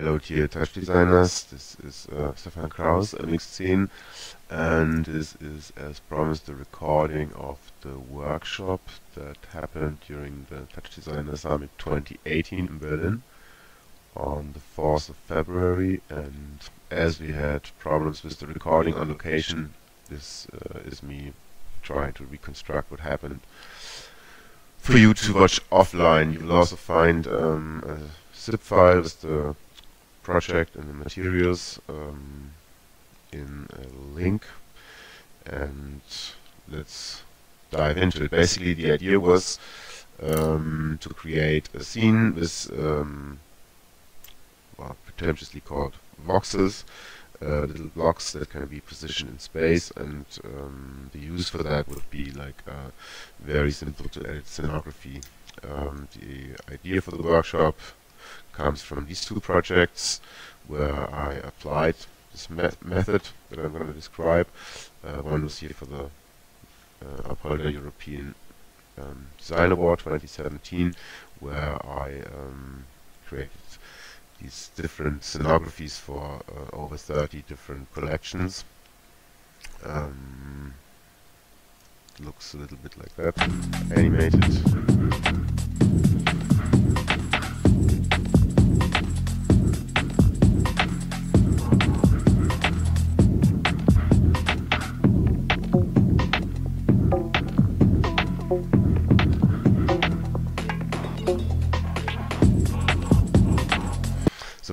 Hello dear touch designers, this is uh, Stefan Kraus, MX10 and this is as promised the recording of the workshop that happened during the Touch Designer Summit 2018 in Berlin on the 4th of February and as we had problems with the recording on location this uh, is me trying to reconstruct what happened for you to watch offline. You will also find um, a zip file with the project and the materials um, in a link and let's dive into it. Basically the idea was um, to create a scene with um, well, pretentiously called voxels, uh, little blocks that can be positioned in space and um, the use for that would be like uh, very simple to edit scenography. Um, the idea for the workshop comes from these two projects where I applied this me method that I'm going to describe. Uh, one was here for the uh, European um, Design Award 2017 where I um, created these different scenographies for uh, over 30 different collections. Um, looks a little bit like that, animated.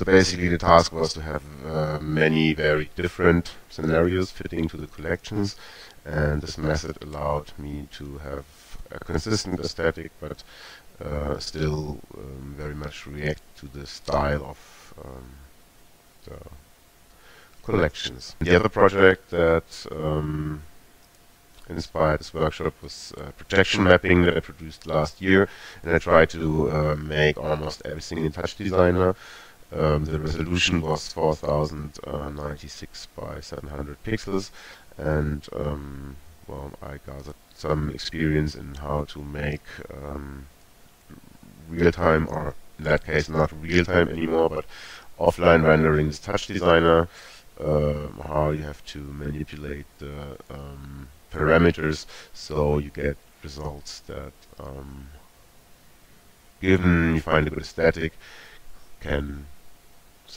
Basically the task was to have uh, many very different scenarios fitting to the collections and this method allowed me to have a consistent aesthetic but uh, still um, very much react to the style of um, the collections. The other project that um, inspired this workshop was uh, projection mapping that I produced last year and I tried to uh, make almost everything in Touch Designer um, the resolution was 4096 by 700 pixels. And um, well I gathered some experience in how to make um, real-time or in that case not real-time anymore but offline renderings touch designer uh, how you have to manipulate the um, parameters so you get results that um, given you find a good aesthetic can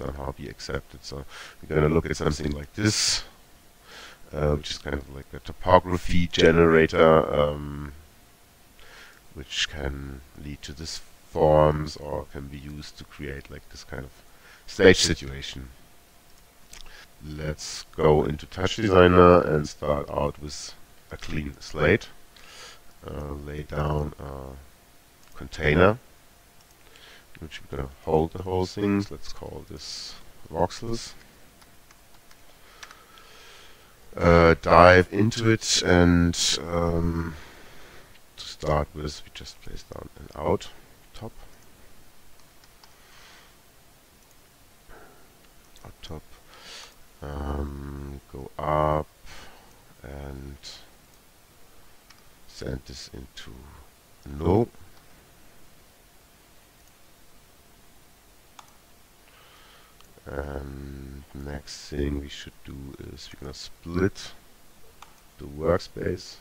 somehow be accepted. So we're going to look at something like this, uh, which is kind of like a topography generator, um, which can lead to this forms or can be used to create like this kind of stage situation. Let's go into Touch Designer and start out with a clean slate. Uh, lay down a container which going to hold the whole thing. Let's call this voxels. Uh, dive into it and um, to start with we just place down an out top up top um, go up and send this into no And next thing we should do is we're gonna split the workspace,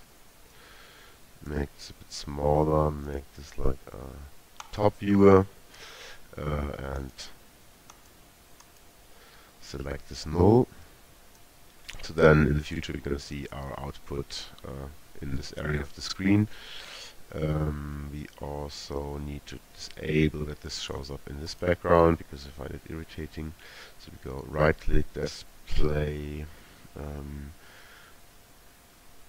make this a bit smaller, make this like a top viewer, uh, and select this null. So then in the future we're gonna see our output uh, in this area of the screen. Um, we also need to disable that this shows up in this background because I find it irritating. So we go right click display, um,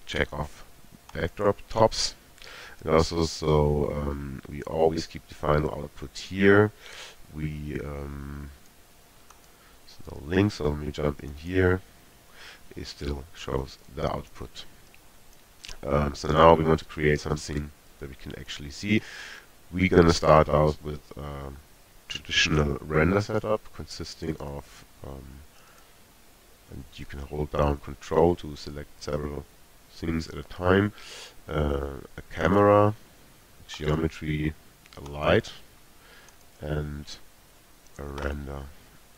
check off backdrop tops. And also, so um, we always keep the final output here. We um, no link, so when we jump in here, it still shows the output. Um, so now we want to create something that we can actually see. We're going to start out with um, traditional render setup consisting of um, and you can hold down control to select several things at a time uh, a camera geometry a light and a render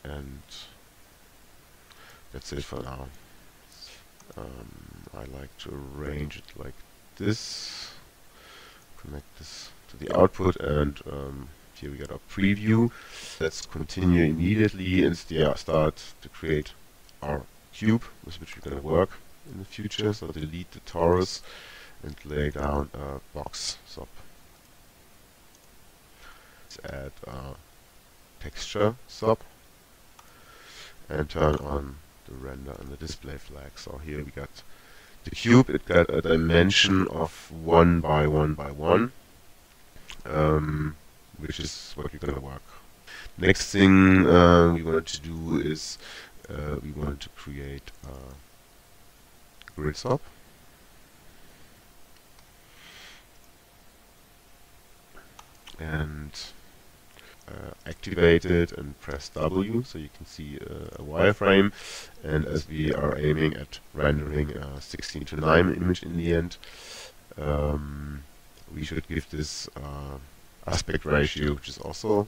and that's it for now. Um, I like to arrange it like this, connect this to the output and um, here we got our preview. Let's continue immediately and start to create our cube with which we're going to work in the future. So delete the torus and lay down a box SOP. Let's add a texture SOP and turn on the render and the display flag. So here we got the cube, it got a dimension of 1 by 1 by 1, um, which is what we're going to work. Next thing uh, we wanted to do is uh, we wanted to create a grid SOP. And uh, activate and press W so you can see uh, a wireframe. And as we are aiming at rendering a 16 to 9 image in the end um, we should give this uh, aspect ratio which is also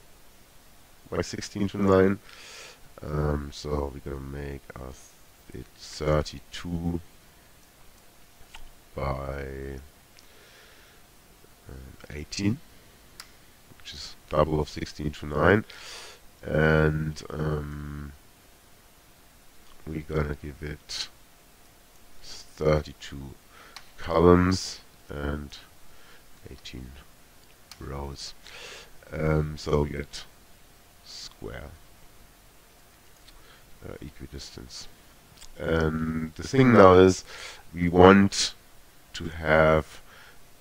by 16 to 9 um, so we're gonna make it 32 by uh, 18 which is double of 16 to 9 and um, we're gonna give it 32 columns and 18 rows. Um, so we get square uh, equidistance. And the thing now is we want to have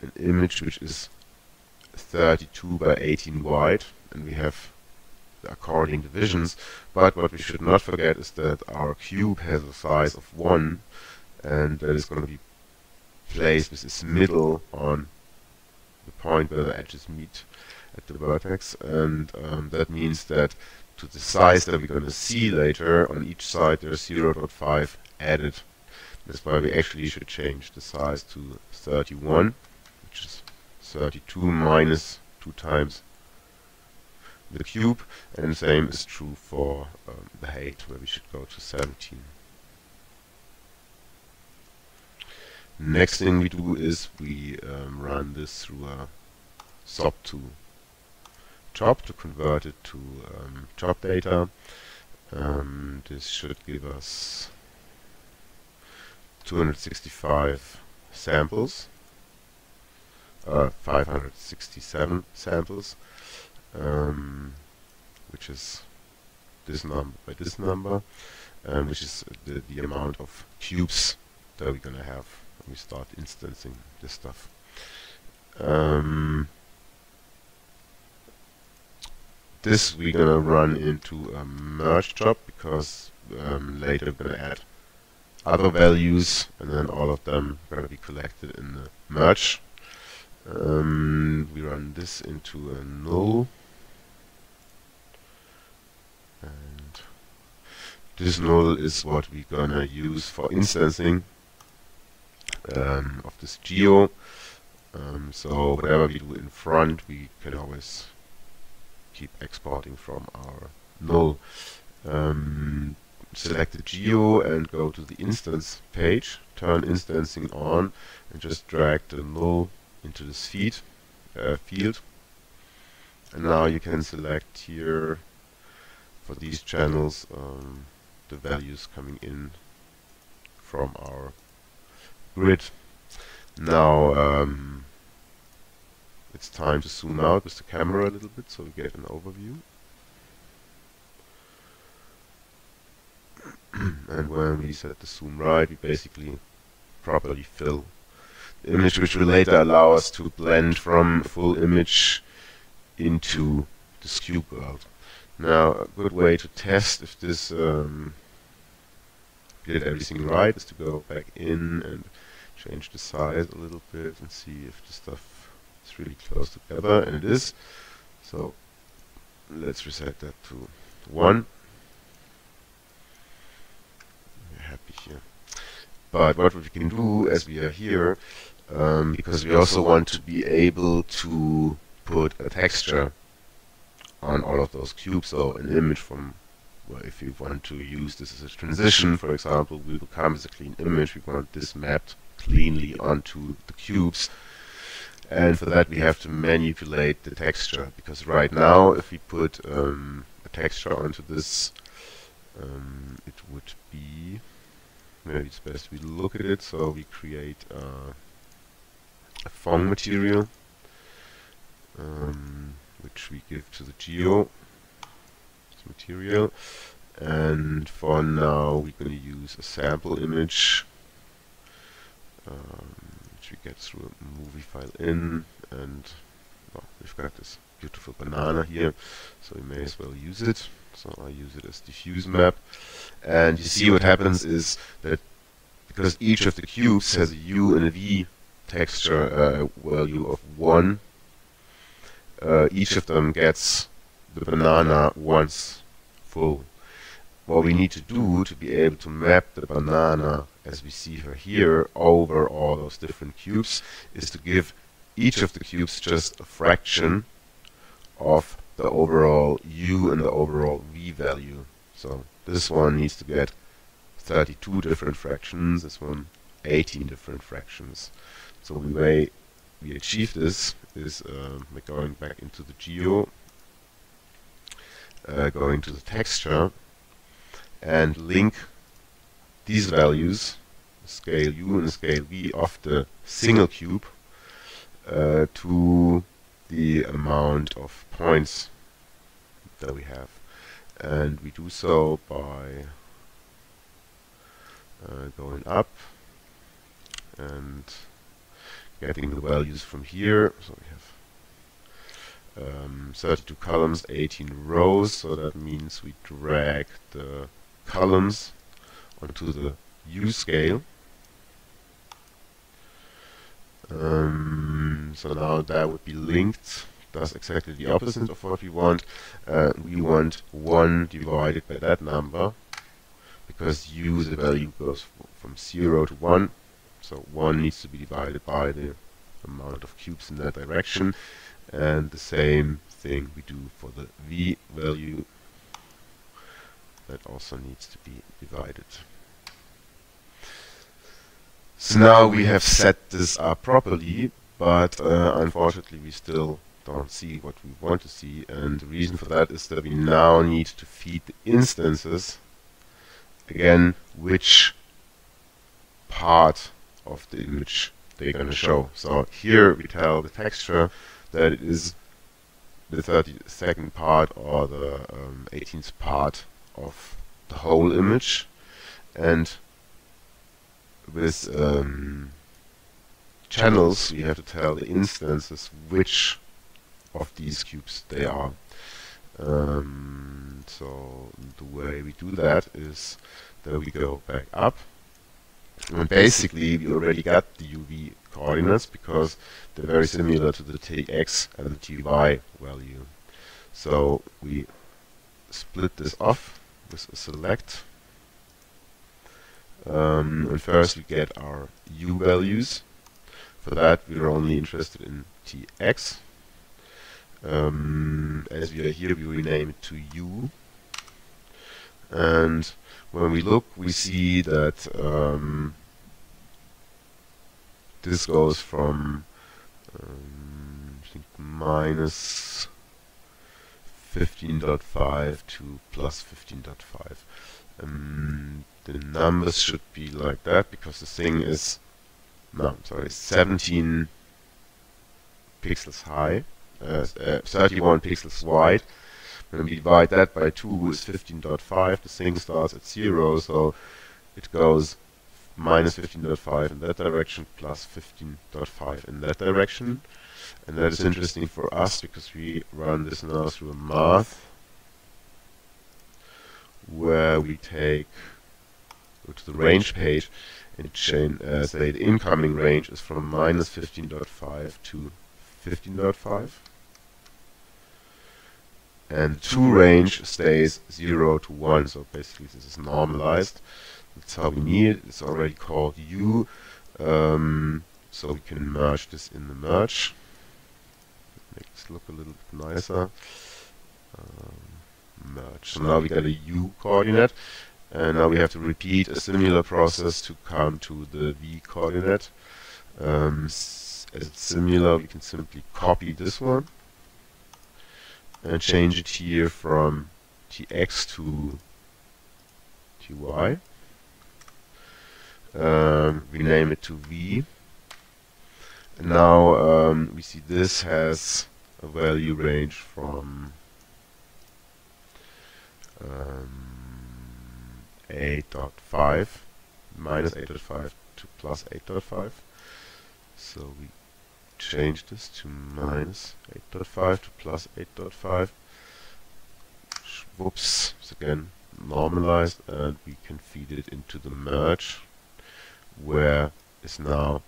an image which is 32 by 18 wide and we have the according divisions. But what we should not forget is that our cube has a size of 1 and that is going to be placed with this middle on the point where the edges meet at the vertex. And um, that means that to the size that we're going to see later on each side there's 0.5 added. That's why we actually should change the size to 31 which is 32 minus 2 times the cube and the same is true for um, the height where we should go to 17. Next thing we do is we um, run this through a SOP to chop to convert it to um, data. Um, this should give us 265 samples uh, 567 samples, um, which is this number by this number, and which is the, the amount of cubes that we're gonna have when we start instancing this stuff. Um, this we're gonna run into a merge CHOP because um, later we're gonna add other values and then all of them are gonna be collected in the merge um, we run this into a null. And this null is what we're gonna use for instancing um, of this geo. Um, so whatever we do in front we can always keep exporting from our null. Um, select the geo and go to the instance page. Turn instancing on and just drag the null into this feed uh, field. And now you can select here for these channels um, the values coming in from our grid. Now um, it's time to zoom out with the camera a little bit so we get an overview. And when we set the zoom right we basically properly fill image which will later allow us to blend from full image into the cube world. Now, a good way to test if this um, did everything right is to go back in and change the size a little bit and see if the stuff is really close together, and it is. So let's reset that to 1. We're happy here. But what we can do as we are here um, because we also want to be able to put a texture on all of those cubes, so an image from well, if you want to use this as a transition, for example, we will come as a clean image. We want this mapped cleanly onto the cubes. And for that we have to manipulate the texture, because right now if we put um, a texture onto this, um, it would be, maybe it's best we look at it, so we create uh, a Phong material, um, which we give to the geo material. And for now we're going to use a sample image um, which we get through a movie file in. And well, we've got this beautiful banana here so we may as well use it. So I use it as diffuse map. And you see what happens is that because each of the cubes has a U and a V texture uh, value of 1 uh, each of them gets the banana once full. What we need to do to be able to map the banana as we see her here over all those different cubes is to give each of the cubes just a fraction of the overall u and the overall v value. So this one needs to get 32 different fractions, this one 18 different fractions. So the way we achieve this is by going back into the geo, uh, going to the texture, and link these values, scale u and scale v of the single cube, uh, to the amount of points that we have. And we do so by uh, going up and getting the values from here. So we have um, 32 columns, 18 rows, so that means we drag the columns onto the U scale. Um, so now that would be linked, does exactly the opposite of what we want. Uh, we want 1 divided by that number, because U, the value goes from 0 to 1, so 1 needs to be divided by the amount of cubes in that direction. And the same thing we do for the V value. That also needs to be divided. So now we have set this up properly, but uh, unfortunately we still don't see what we want to see and the reason for that is that we now need to feed the instances again which part of the image they're going to show. So here we tell the texture that it is the 32nd part or the um, 18th part of the whole image and with um, channels we have to tell the instances which of these cubes they are. Um, so the way we do that is that we go back up and basically, we already got the UV coordinates because they're very similar to the Tx and the Ty value. So we split this off with a select. Um, and first we get our u values. For that we are only interested in Tx. Um, as we are here we rename it to u. And when we look, we see that um, this goes from um, I think minus 15.5 to plus 15.5. Um, the numbers should be like that because the thing is, no, I'm sorry, 17 pixels high, uh, uh, 31 pixels wide, when we divide that by 2 is 15.5, the thing starts at 0, so it goes minus 15.5 in that direction, plus 15.5 in that direction. And that is interesting for us because we run this now through a math where we take go to the range page and chain uh, say the incoming range is from minus 15.5 to 15.5 and 2 range stays 0 to 1 so basically this is normalized. That's how we need it. It's already called u. Um, so we can merge this in the merge. Make this look a little bit nicer. Um, merge. So now we got a u coordinate, and now we have to repeat a similar process to come to the v coordinate. Um, as it's similar, we can simply copy this one and change it here from tx to ty. Um, rename it to v. And now um, we see this has a value range from um, 8.5 minus 8.5 to plus 8.5 so we change this to minus 8.5 to plus 8.5 whoops it's again normalized and we can feed it into the merge where is now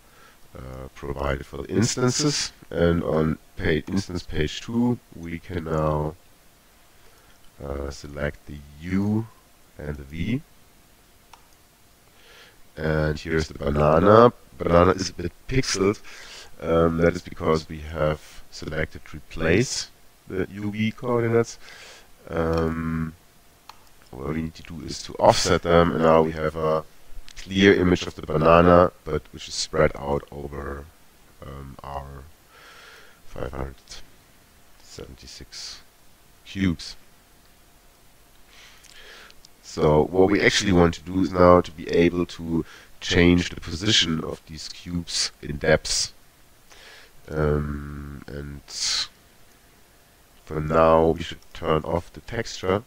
uh, provided for the instances. And on page instance page 2 we can now uh, select the U and the V. And here's the banana. Banana is a bit pixeled um, that is because we have selected replace the UV coordinates um, what we need to do is to offset them and now we have a clear image of the banana but which is spread out over um, our 576 cubes so what we actually want to do is now to be able to change the position of these cubes in depth. Um, and for now we should turn off the texture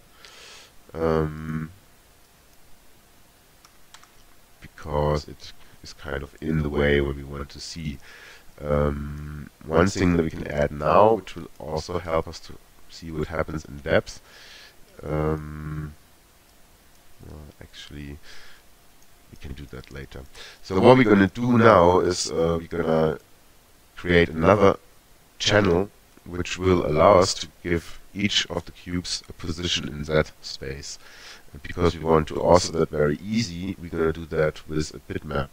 um, because it is kind of in the way what we want to see. Um, one thing that we can add now, which will also help us to see what happens in depth, um, well, actually, we can do that later. So what we're going to do now is uh, we're going to create another channel which will allow us to give each of the cubes a position in that space. And because we want to also that very easy, we're going to do that with a bitmap.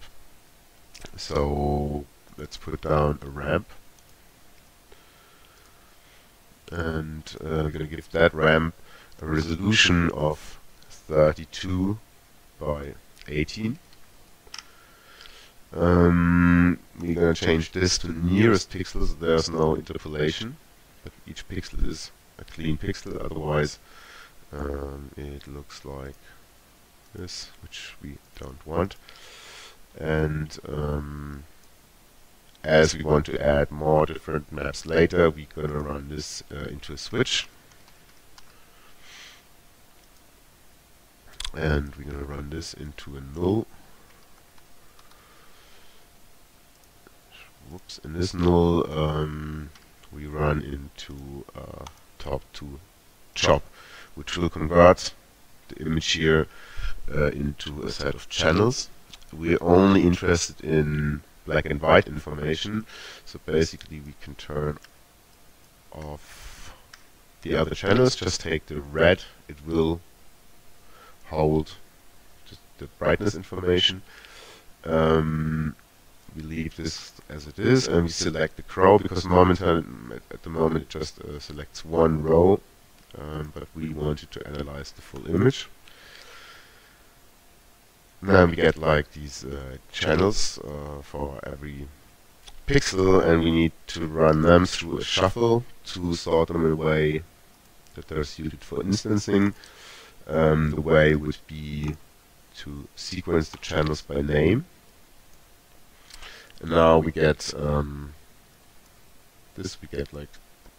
So let's put down a ramp. And we're going to give that ramp a resolution of 32 by 18. Um, we're going to change this to nearest pixels. There's no interpolation, but each pixel is a clean pixel. Otherwise, um, it looks like this, which we don't want. And um, as we want to add more different maps later, we're going to run this uh, into a switch. and we're going to run this into a null. Whoops, in this null um, we run into uh, top to chop, which will convert the image here uh, into a set of channels. We're only interested in black and white information, so basically we can turn off the other channels, just take the red, it will hold the brightness information. Um, we leave this as it is and we select the crop because at the moment it just uh, selects one row um, but we wanted to analyze the full image. Now we get like these uh, channels uh, for every pixel and we need to run them through a shuffle to sort them in a way that they're suited for instancing um, the way would be to sequence the channels by name. And now we get um, this, we get like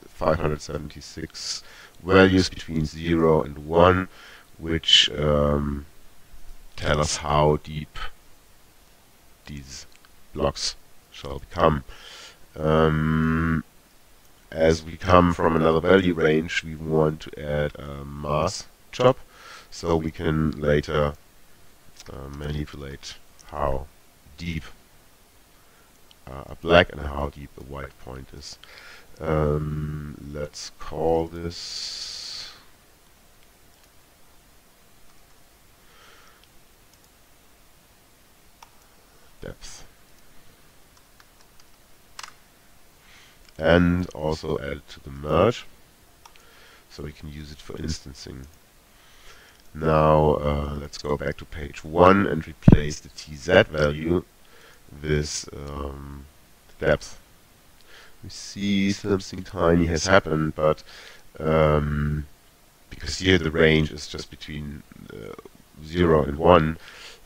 576 values between 0 and 1, which um, tell us how deep these blocks shall become. Um, as we come from another value range, we want to add a Math CHOP so we can later uh, manipulate how deep uh, a black and how deep a white point is. Um, let's call this depth. And also add it to the merge. so we can use it for instancing. Now uh, let's go back to page 1 and replace the TZ value with um, depth. We see something tiny has happened, but um, because here the range is just between uh, 0 and 1,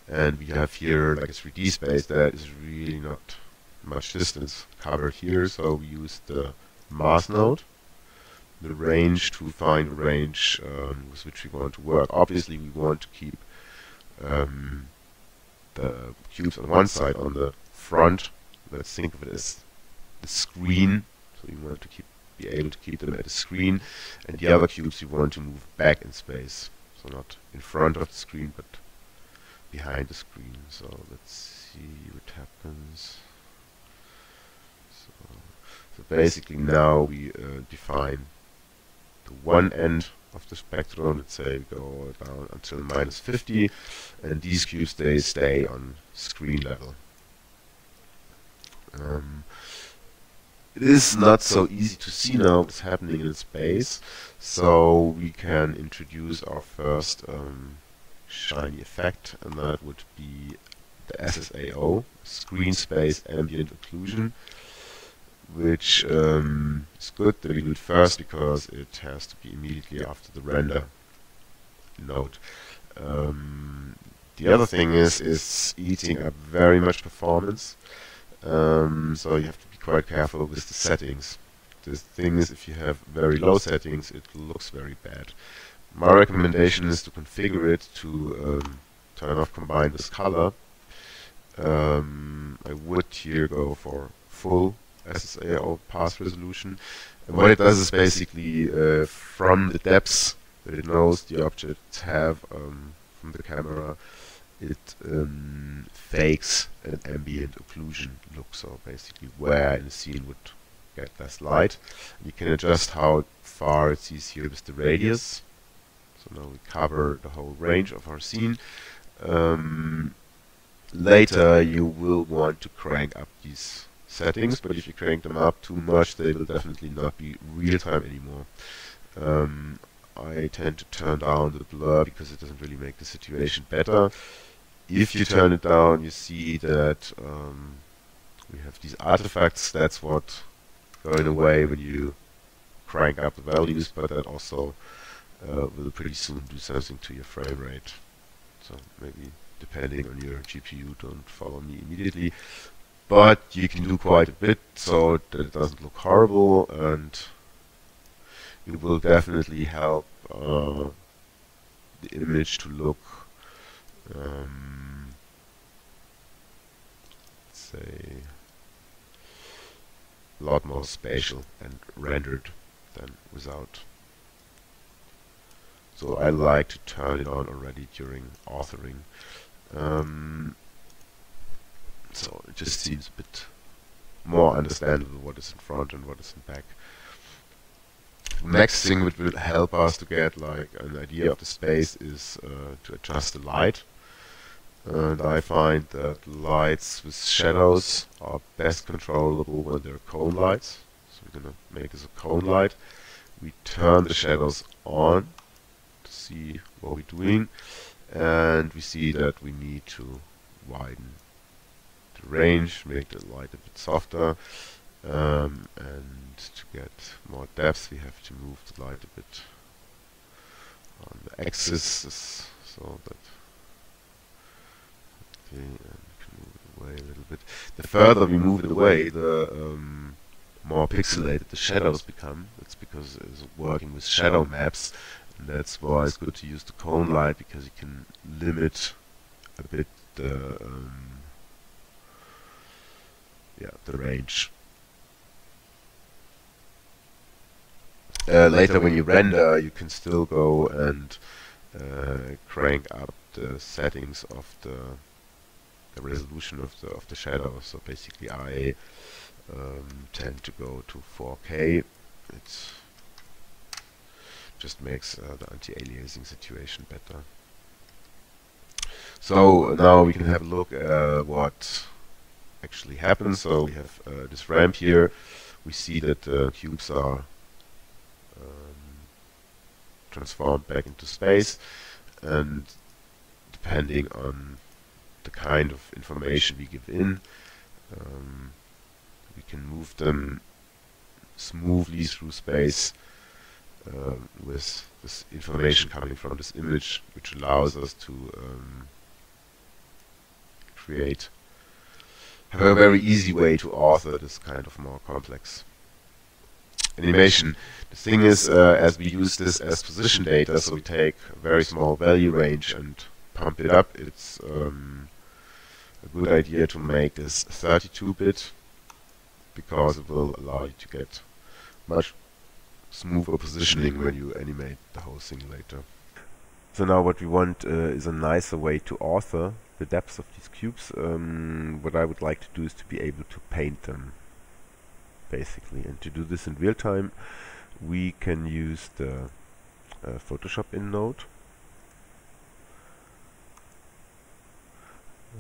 and we have here like a 3D space that is really not much distance covered here, so we use the math node the range to find a range um, with which we want to work. Obviously, we want to keep um, the cubes on one side on the front. Let's think of it as the screen. So we want to keep be able to keep them at the screen, and the other cubes we want to move back in space. So not in front of the screen, but behind the screen. So let's see what happens. So, so basically now we uh, define the one end of the spectrum, let's say go down until minus 50, and these cubes they stay on screen level. Um, it is not so easy to see now what's happening in space, so we can introduce our first um, shiny effect, and that would be the SSAO, Screen Space Ambient Occlusion which um, is good that we do it first because it has to be immediately after the render node. Um, the other thing is is eating up very much performance, um, so you have to be quite careful with the settings. The thing is, if you have very low settings, it looks very bad. My recommendation is to configure it to um, turn off combine with color. Um, I would here go for full SSAO path resolution. And what it does is basically uh, from the depths that it knows the objects have um, from the camera, it um, fakes an ambient occlusion look. So basically where in the scene would get less light. And you can adjust how far it sees here with the radius. So now we cover the whole range of our scene. Um, later you will want to crank up these settings, but if you crank them up too much, they will definitely not be real time anymore. Um, I tend to turn down the blur because it doesn't really make the situation better. If you turn it down, you see that um, we have these artifacts. That's what going away when you crank up the values, but that also uh, will pretty soon do something to your frame rate. So maybe depending on your GPU, don't follow me immediately but you can do quite a bit so that it doesn't look horrible and it will definitely help uh, the image to look um, say a lot more spatial and rendered than without. So I like to turn it on already during authoring. Um, so it just seems a bit more understandable what is in front and what is in back. Next thing which will help us to get like an idea of the space is uh, to adjust the light. And I find that lights with shadows are best controllable when they're cone lights. So we're gonna make this a cone light. We turn the shadows on to see what we're doing and we see that we need to widen range, make the light a bit softer, um, and to get more depth we have to move the light a bit on the axis so that okay, and can move it away a little bit. The further we move it away, the um, more pixelated the shadows become. That's because it's working with shadow maps, and that's why it's good to use the cone light because you can limit a bit the um, yeah, the range. Uh, later when you render you can still go and uh, crank up the settings of the the resolution of the of the shadow. So basically I um, tend to go to 4K it just makes uh, the anti-aliasing situation better. So now we can have a look at what actually happens. So we have uh, this ramp here. We see that the cubes are um, transformed back into space and depending on the kind of information we give in um, we can move them smoothly through space uh, with this information coming from this image which allows us to um, create have a very easy way to author this kind of more complex animation. The thing is, uh, as we use this as position data, so we take a very small value range and pump it up, it's um, a good idea to make this 32-bit because it will allow you to get much smoother positioning when you animate the whole thing later. So now what we want uh, is a nicer way to author the depths of these cubes. Um, what I would like to do is to be able to paint them basically and to do this in real time we can use the uh, Photoshop in node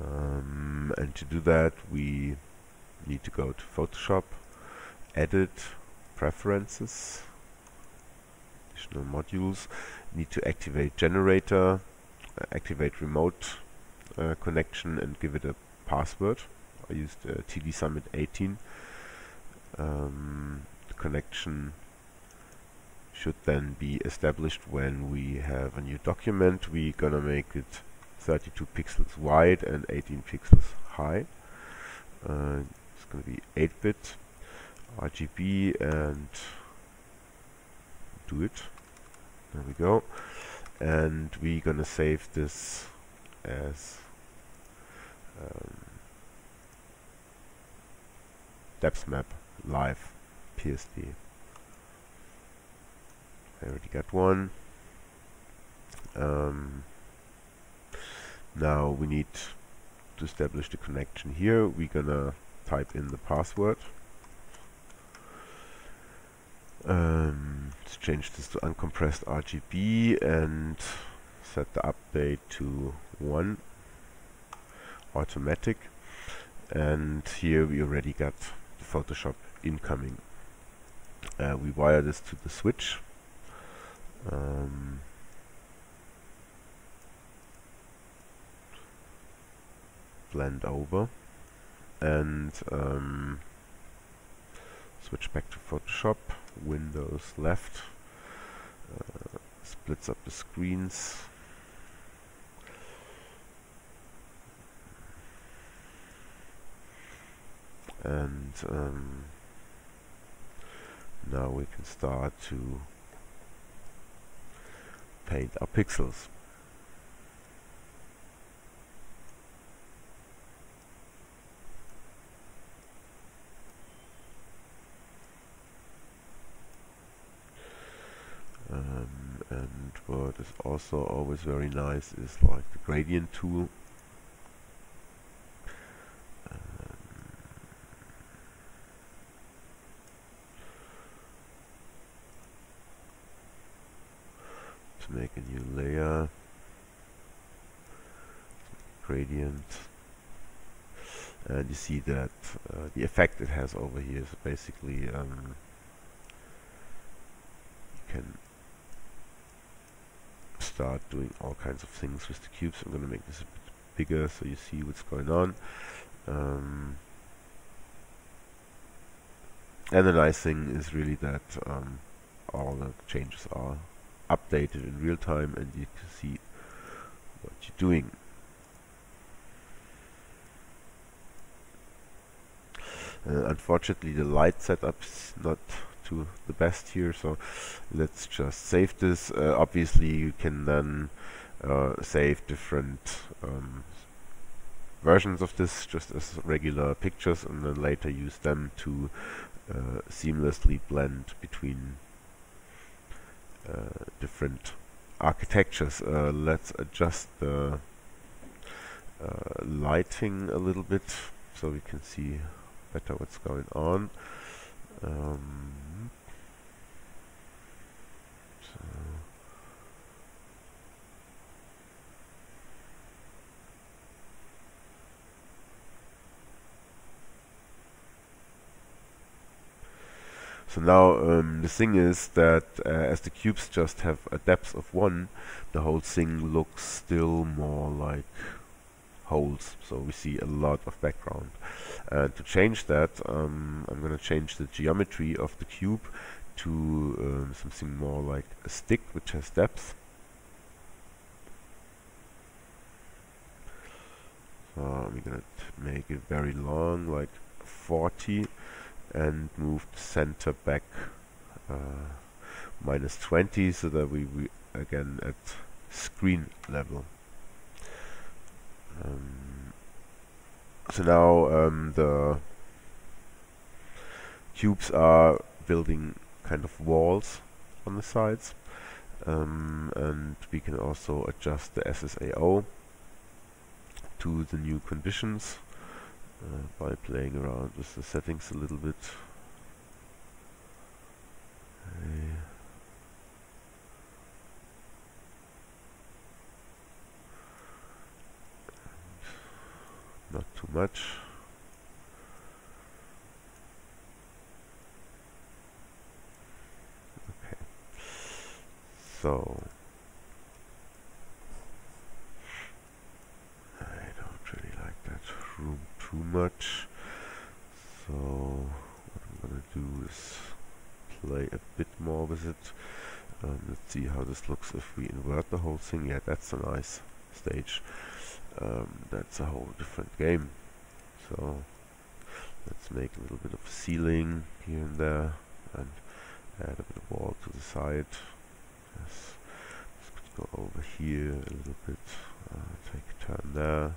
um, and to do that we need to go to Photoshop edit preferences additional modules need to activate generator uh, activate remote uh, connection and give it a password. I used uh, TD Summit 18 um, the connection should then be established when we have a new document. We're gonna make it 32 pixels wide and 18 pixels high. Uh, it's gonna be 8-bit RGB and do it. There we go. And we're gonna save this as um, depth map live PSD I already got one. Um, now we need to establish the connection here. We're gonna type in the password. Um, let's change this to uncompressed RGB and set the update to 1 automatic. And here we already got the Photoshop incoming. Uh, we wire this to the switch. Um, blend over. And um, switch back to Photoshop. Windows left. Uh, splits up the screens and um, now we can start to paint our pixels. Um, and what is also always very nice is like the gradient tool make a new layer gradient and you see that uh, the effect it has over here is basically um, you can start doing all kinds of things with the cubes. I'm going to make this a bit bigger so you see what's going on. Um, and the nice thing is really that um, all the changes are updated in real time and you can see what you're doing. Uh, unfortunately the light setup is not to the best here so let's just save this uh, obviously you can then uh, save different um, versions of this just as regular pictures and then later use them to uh, seamlessly blend between different architectures. Uh, let's adjust the uh, lighting a little bit so we can see better what's going on. Um, So now um, the thing is that uh, as the cubes just have a depth of 1, the whole thing looks still more like holes. So we see a lot of background. And to change that, um, I'm going to change the geometry of the cube to um, something more like a stick which has depth. So I'm going to make it very long, like 40 and move the center back uh, minus 20 so that we, we again at screen level. Um, so now um, the cubes are building kind of walls on the sides um, and we can also adjust the SSAO to the new conditions uh, by playing around with the settings a little bit. Okay. Not too much. Okay. So too much. So what I'm gonna do is play a bit more with it. Um, let's see how this looks if we invert the whole thing. Yeah, that's a nice stage. Um, that's a whole different game. So let's make a little bit of ceiling here and there and add a bit of wall to the side. Yes. Let's go over here a little bit. Uh, take a turn there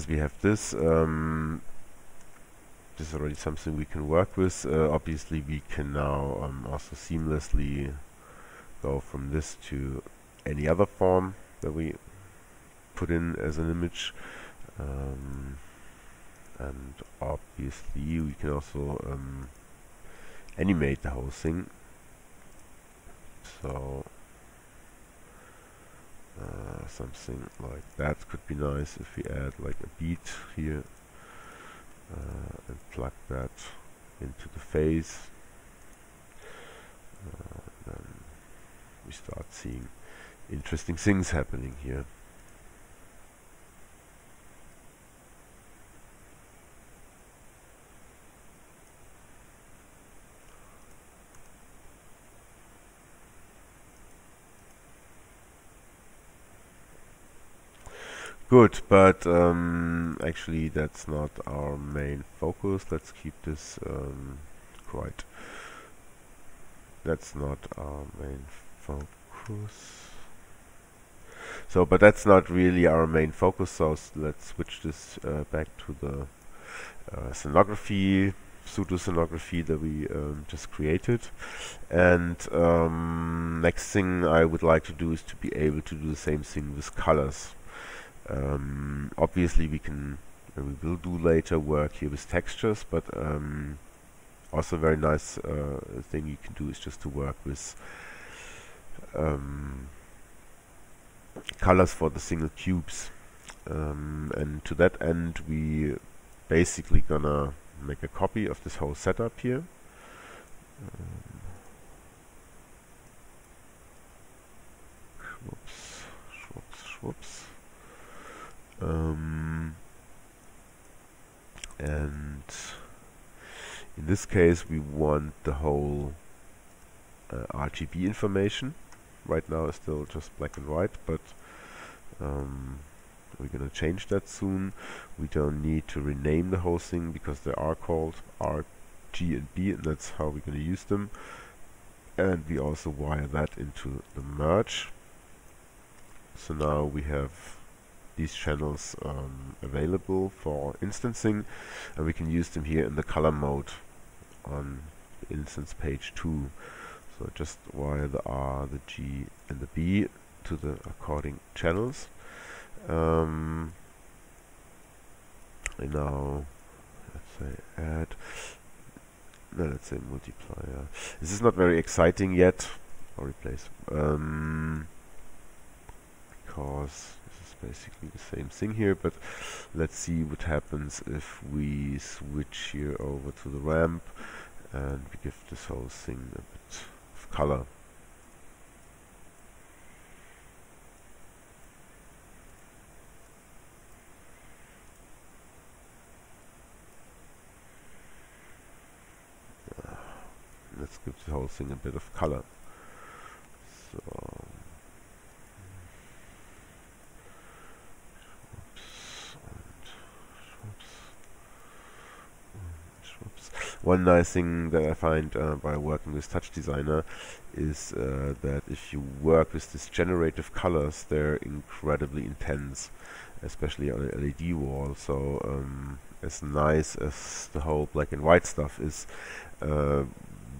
we have this, um, this is already something we can work with. Uh, obviously, we can now um, also seamlessly go from this to any other form that we put in as an image. Um, and obviously, we can also um, animate the whole thing. So uh, something like that could be nice if we add like a beat here uh, and plug that into the face uh, then we start seeing interesting things happening here Good, but um, actually that's not our main focus. Let's keep this um. That's not our main focus. So, but that's not really our main focus. So let's switch this uh, back to the uh, scenography, pseudo scenography that we um, just created. And um, next thing I would like to do is to be able to do the same thing with colors. Um, obviously we can uh, we will do later work here with textures but um, also a very nice uh, thing you can do is just to work with um, colors for the single cubes um, and to that end we basically gonna make a copy of this whole setup here um, Whoops, whoops, whoops. Um, and in this case we want the whole uh, RGB information. Right now it's still just black and white, but um, we're gonna change that soon. We don't need to rename the whole thing because they are called R, G and B and that's how we're gonna use them. And we also wire that into the merge. So now we have these channels um, available for instancing and we can use them here in the color mode on instance page 2 so just wire the R, the G and the B to the according channels. Um, and now let's say add no, let's say multiplier. This is not very exciting yet. Or replace um, because basically the same thing here, but let's see what happens if we switch here over to the ramp and we give this whole thing a bit of color. Let's give the whole thing a bit of color. So One nice thing that I find uh, by working with TouchDesigner is uh, that if you work with these generative colors, they're incredibly intense, especially on an LED wall. So um, as nice as the whole black and white stuff is, uh,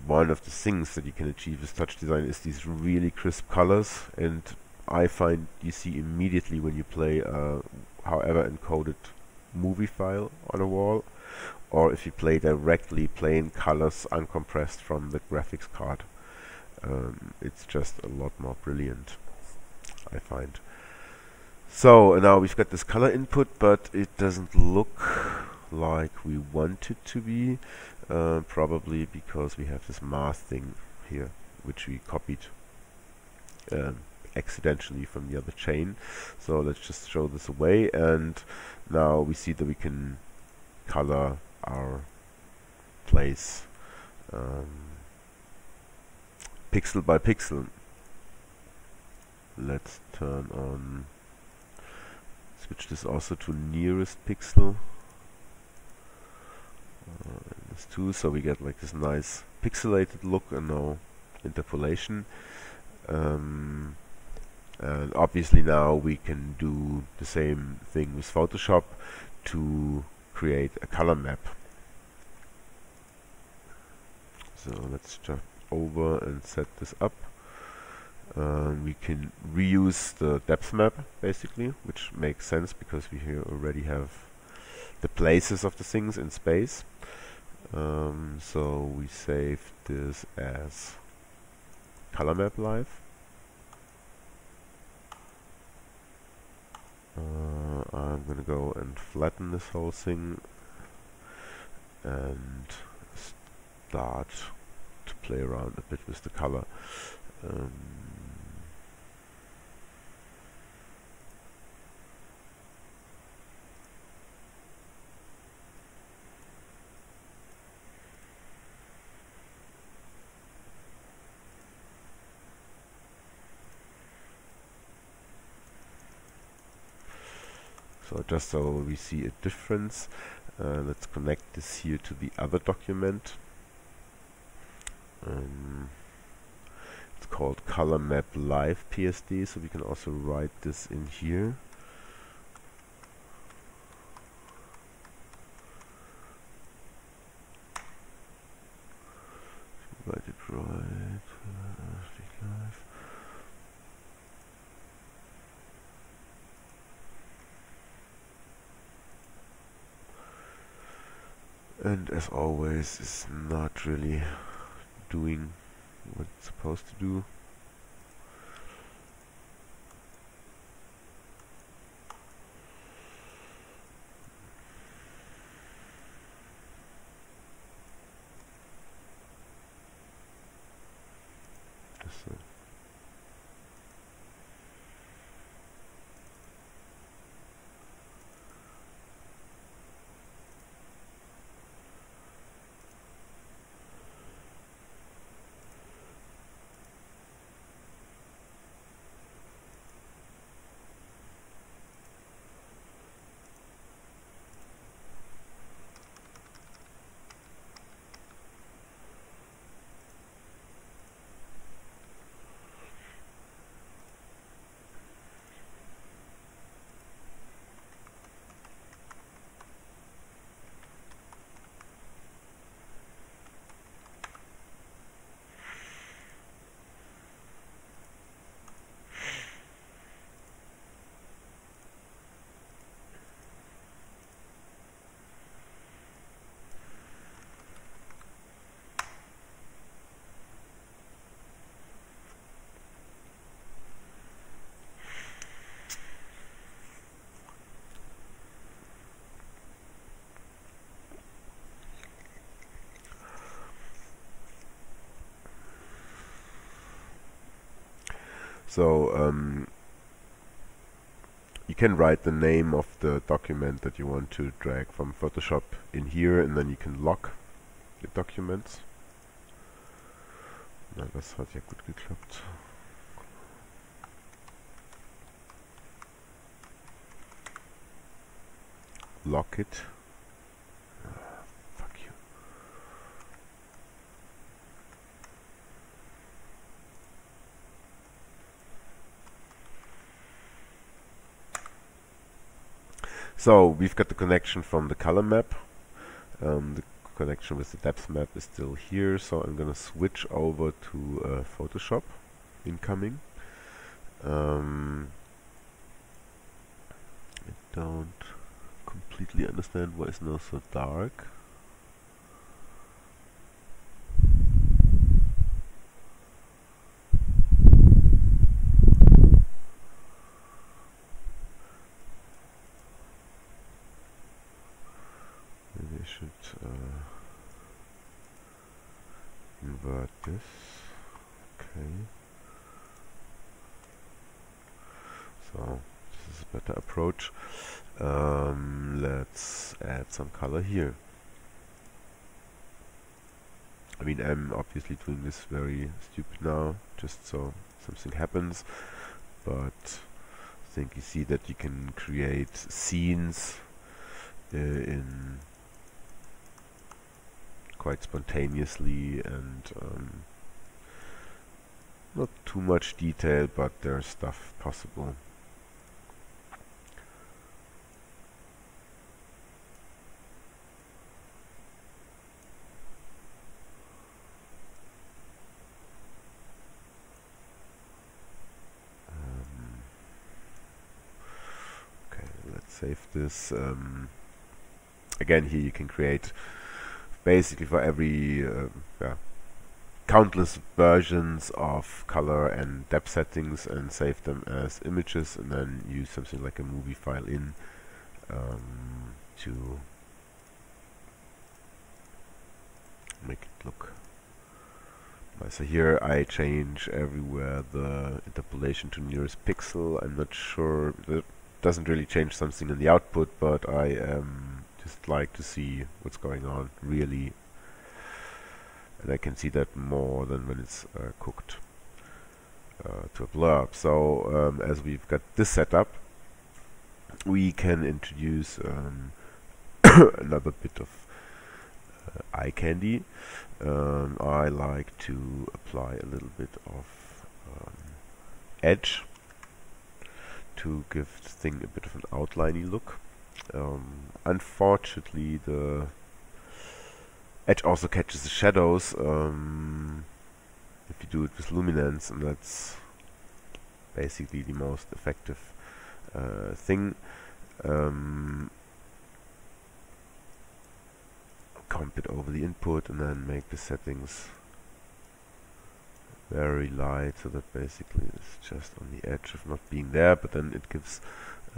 one of the things that you can achieve with Touch Design is these really crisp colors and I find you see immediately when you play a however encoded movie file on a wall or if you play directly plain colors uncompressed from the graphics card um, it's just a lot more brilliant I find. So now we've got this color input but it doesn't look like we want it to be uh, probably because we have this mask thing here which we copied um, accidentally from the other chain. So let's just throw this away and now we see that we can color our place um, pixel by pixel. Let's turn on switch this also to nearest pixel. Uh, too so we get like this nice pixelated look and no interpolation. Um, and obviously now we can do the same thing with Photoshop to create a color map. So let's jump over and set this up. Um, we can reuse the depth map basically, which makes sense because we here already have the places of the things in space. Um, so we save this as color map live. Uh, I'm gonna go and flatten this whole thing and start to play around a bit with the color. Um, So just so we see a difference, uh, let's connect this here to the other document. Um, it's called color map live PSD, so we can also write this in here. Write it right. Uh, and as always is not really doing what it's supposed to do So um, you can write the name of the document that you want to drag from Photoshop in here and then you can lock the documents. Na, das hat ja gut geklappt. Lock it. So we've got the connection from the color map. Um, the connection with the depth map is still here, so I'm gonna switch over to uh, Photoshop incoming. Um, I don't completely understand why it's now so dark. Maybe I should uh, invert this. Okay. So this is a better approach. Um, let's add some color here. I mean, I'm obviously doing this very stupid now, just so something happens, but I think you see that you can create scenes uh, in quite spontaneously and um, not too much detail, but there's stuff possible. Save this. Um, again, here you can create basically for every uh, yeah, countless versions of color and depth settings and save them as images and then use something like a movie file in um, to make it look so here I change everywhere the interpolation to nearest pixel. I'm not sure, that doesn't really change something in the output, but I um, just like to see what's going on really. And I can see that more than when it's uh, cooked uh, to a blurb. So um, as we've got this set up, we can introduce um, another bit of uh, eye candy. Um, I like to apply a little bit of um, edge to give the thing a bit of an outliney look. Um, unfortunately, the edge also catches the shadows um, if you do it with luminance, and that's basically the most effective uh, thing. Um, comp it over the input and then make the settings very light so that basically it's just on the edge of not being there but then it gives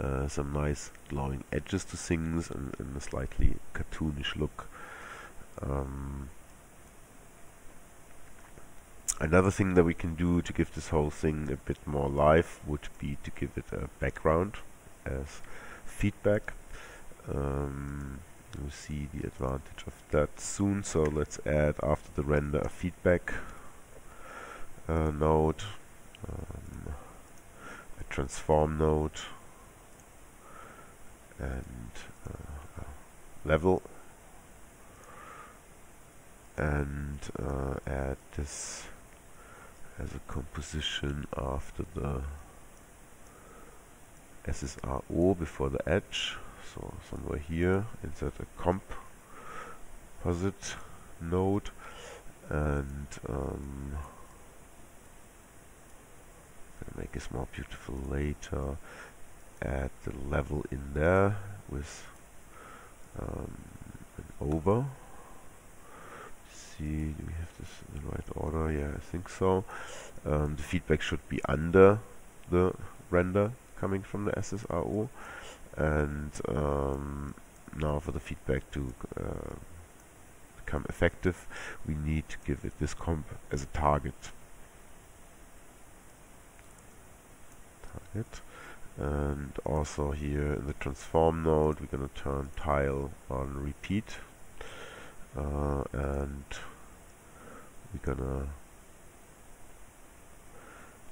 uh, some nice glowing edges to things and, and a slightly cartoonish look um, another thing that we can do to give this whole thing a bit more life would be to give it a background as feedback um, We'll see the advantage of that soon. So let's add after the render a feedback uh, node, um, a transform node, and uh, level, and uh, add this as a composition after the SSAO before the edge. So somewhere here insert a comp composite node. And um, make this more beautiful later add the level in there with um, an over see do we have this in the right order? Yeah I think so. Um, the feedback should be under the render coming from the SSAO and um, now for the feedback to uh, become effective we need to give it this comp as a target it and also here in the transform node we're going to turn tile on repeat. Uh, and we're gonna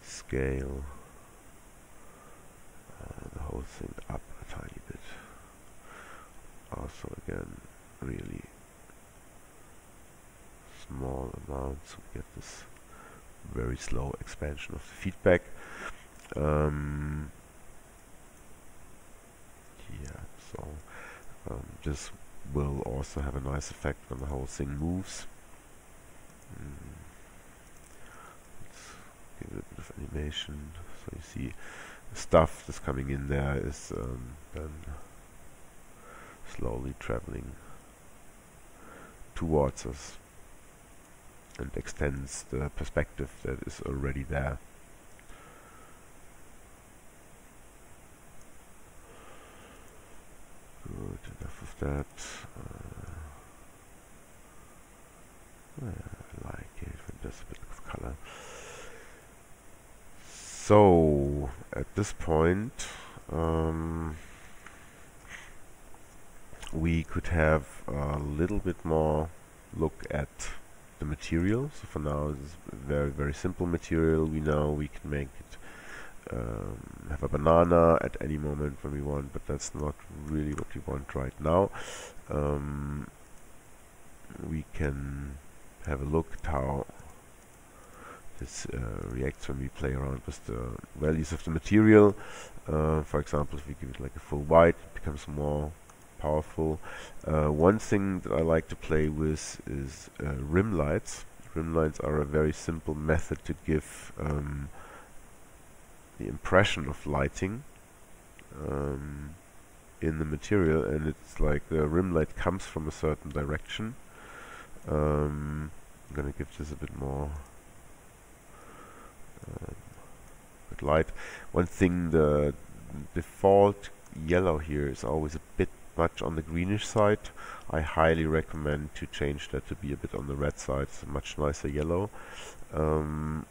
scale uh, the whole thing up a tiny bit. Also again really small amounts. We get this very slow expansion of the feedback um, yeah so um, this will also have a nice effect when the whole thing moves mm. let's give it a bit of animation so you see stuff that's coming in there is um, then slowly traveling towards us and extends the perspective that is already there. Good, enough of that. Uh, I like it with there's a bit of color. So, at this point, um, we could have a little bit more look at the material. So for now, it's very, very simple material. We know we can make it um, have a banana at any moment when we want, but that's not really what we want right now. Um, we can have a look at how this uh, reacts when we play around with the values of the material. Uh, for example, if we give it like a full white, it becomes more powerful. Uh, one thing that I like to play with is uh, rim lights. Rim lights are a very simple method to give um, the impression of lighting um, in the material and it's like the rim light comes from a certain direction. Um, I'm gonna give this a bit more um, light. One thing, the default yellow here is always a bit much on the greenish side. I highly recommend to change that to be a bit on the red side. It's a much nicer yellow. Um,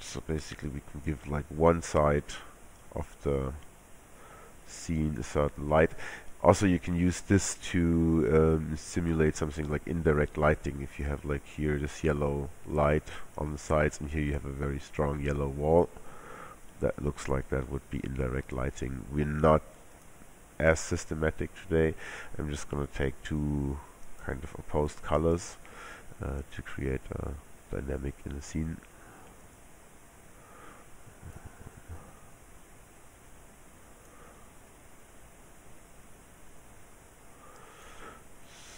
so basically we can give like one side of the scene a certain light. Also you can use this to um, simulate something like indirect lighting. If you have like here this yellow light on the sides and here you have a very strong yellow wall that looks like that would be indirect lighting. We're not as systematic today. I'm just going to take two kind of opposed colors uh, to create a dynamic in the scene.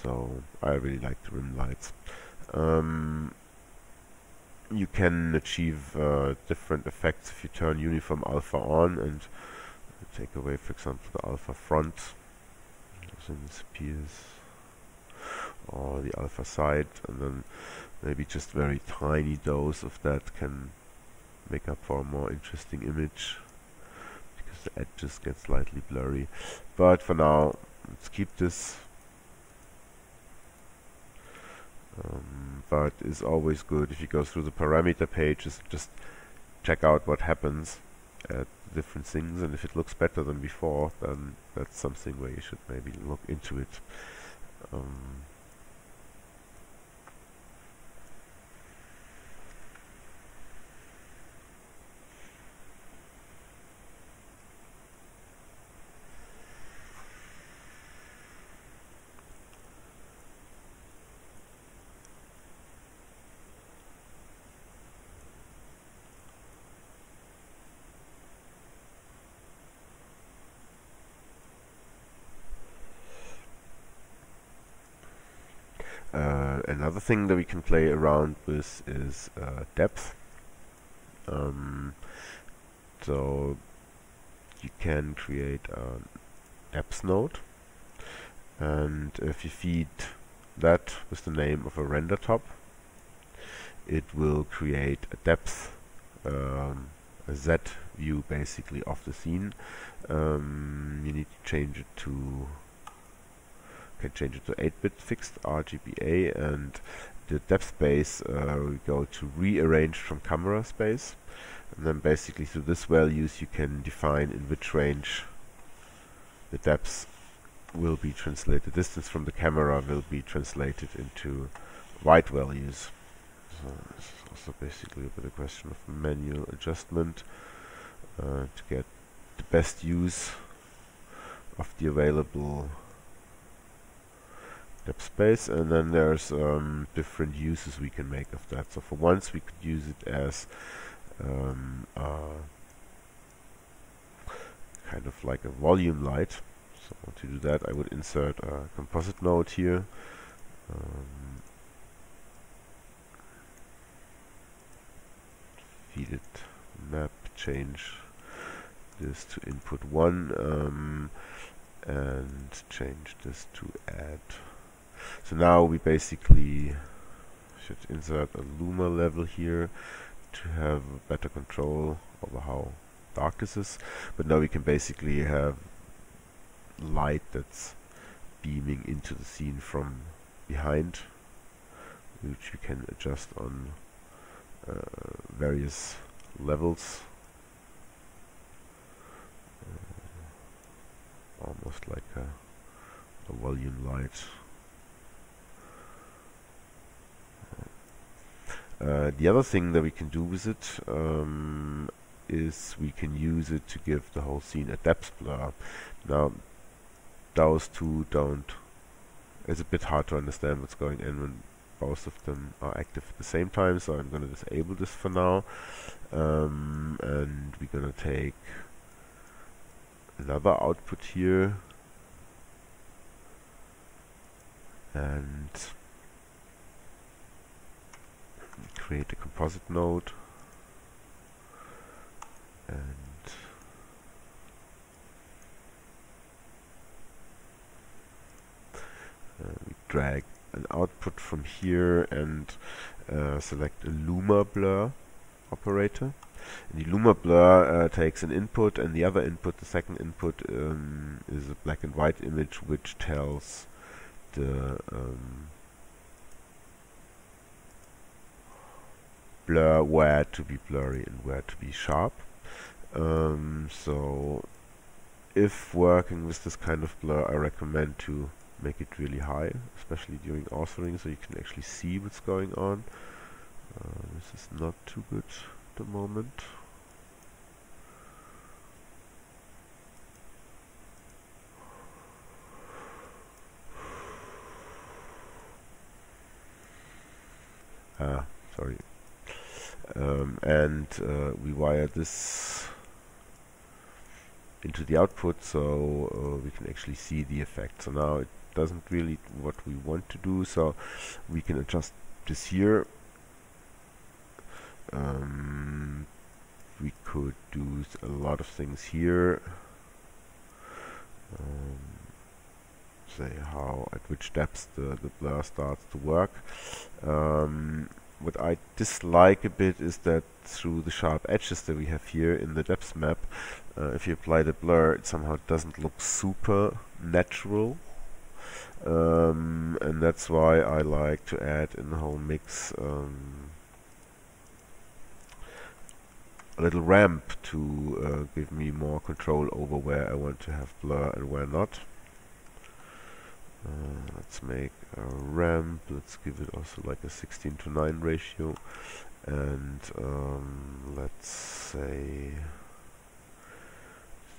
So I really like the rim lights. Um, you can achieve uh, different effects if you turn uniform alpha on and take away, for example, the alpha front, then disappears, or the alpha side, and then maybe just very tiny dose of that can make up for a more interesting image because the edges get slightly blurry. But for now, let's keep this. Um, but it's always good if you go through the parameter pages, just check out what happens at different things and if it looks better than before then that's something where you should maybe look into it. Um, Uh, another thing that we can play around with is uh, depth. Um, so you can create a depth node and if you feed that with the name of a render top it will create a depth um, a Z view basically of the scene um, you need to change it to can change it to 8-bit fixed RGBA and the depth space, uh, we go to rearrange from camera space. And then basically through this values you can define in which range the depth will be translated. The distance from the camera will be translated into white values. So this is also basically a bit a question of manual adjustment uh, to get the best use of the available depth space and then there's um, different uses we can make of that. So for once we could use it as um, uh, kind of like a volume light. So to do that I would insert a composite node here. Um, feed it map change this to input 1 um, and change this to add so now we basically should insert a luma level here to have better control over how dark this is. But now we can basically have light that's beaming into the scene from behind which we can adjust on uh, various levels. Uh, almost like a, a volume light Uh, the other thing that we can do with it um, is we can use it to give the whole scene a depth blur. Now, those two don't. It's a bit hard to understand what's going on when both of them are active at the same time, so I'm going to disable this for now. Um, and we're going to take another output here and create a composite node and uh, we drag an output from here and uh, select a luma blur operator. And the luma blur uh, takes an input and the other input, the second input, um, is a black and white image which tells the um, blur where to be blurry and where to be sharp. Um, so if working with this kind of blur I recommend to make it really high, especially during authoring so you can actually see what's going on. Uh, this is not too good at the moment. Ah, sorry um, and uh, we wire this into the output so uh, we can actually see the effect. So now it doesn't really what we want to do so we can adjust this here. Um, we could do a lot of things here. Um, say how at which depths the, the blur starts to work. Um, what I dislike a bit is that through the sharp edges that we have here in the depth map, uh, if you apply the blur, it somehow doesn't look super natural. Um, and that's why I like to add in the whole mix um, a little ramp to uh, give me more control over where I want to have blur and where not. Uh, let's make a ramp. Let's give it also like a 16 to 9 ratio. And um, let's say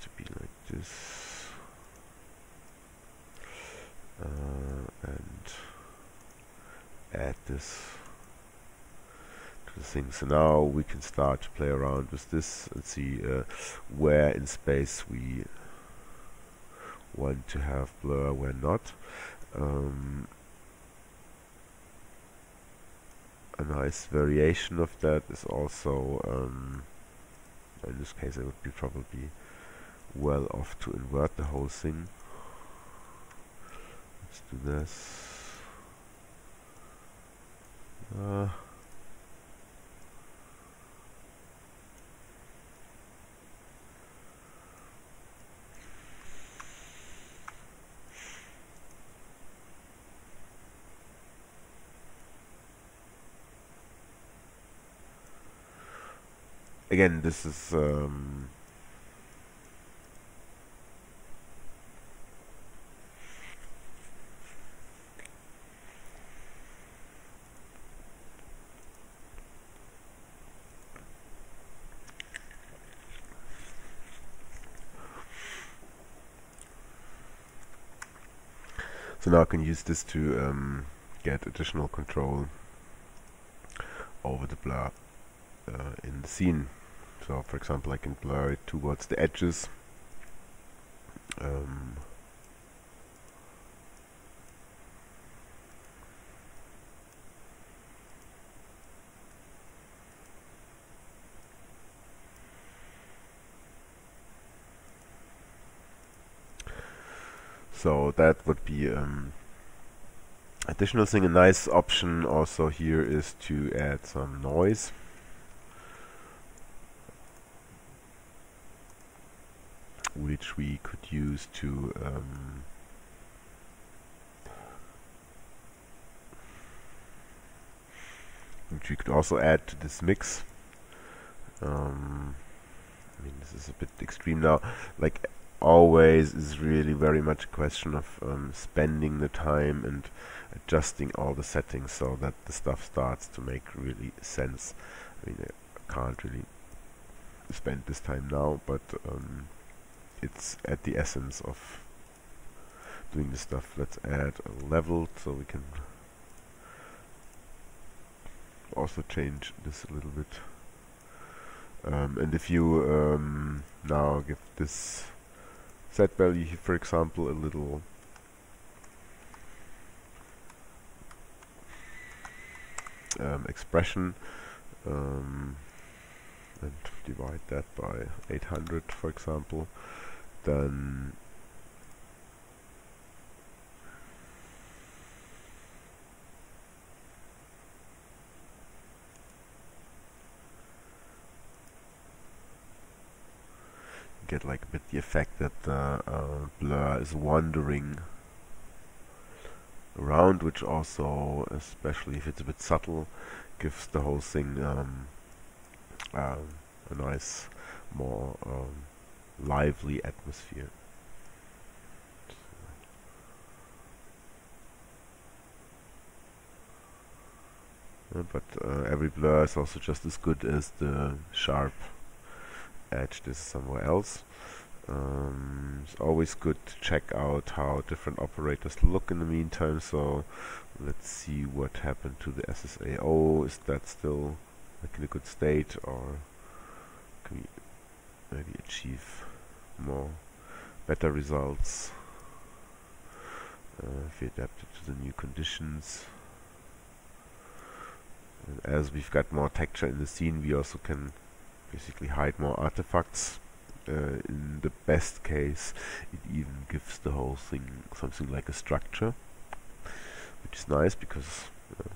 to be like this. Uh, and add this to the thing. So now we can start to play around with this and see uh, where in space we want to have blur when not. Um, a nice variation of that is also, um, in this case I would be probably well off to invert the whole thing. Let's do this. Uh, again, this is um, So now I can use this to um, get additional control over the blur uh, in the scene. So for example I can blur it towards the edges. Um, so that would be um, additional thing a nice option also here is to add some noise which we could use to um, which we could also add to this mix um, I mean this is a bit extreme now like always is really very much a question of um, spending the time and adjusting all the settings so that the stuff starts to make really sense. I mean, I can't really spend this time now, but um, it's at the essence of doing this stuff. Let's add a level so we can also change this a little bit. Um, and if you um, now give this set value for example, a little um, expression um, and divide that by 800 for example then get like a bit the effect that the uh, blur is wandering around which also especially if it's a bit subtle gives the whole thing um, um, a nice more um, lively atmosphere but uh, every blur is also just as good as the sharp edge this somewhere else. Um, it's always good to check out how different operators look in the meantime, so let's see what happened to the SSAO. Is that still like in a good state, or can we maybe achieve more better results uh, if we adapt it to the new conditions? And as we've got more texture in the scene, we also can basically hide more artifacts. Uh, in the best case, it even gives the whole thing something like a structure, which is nice because uh,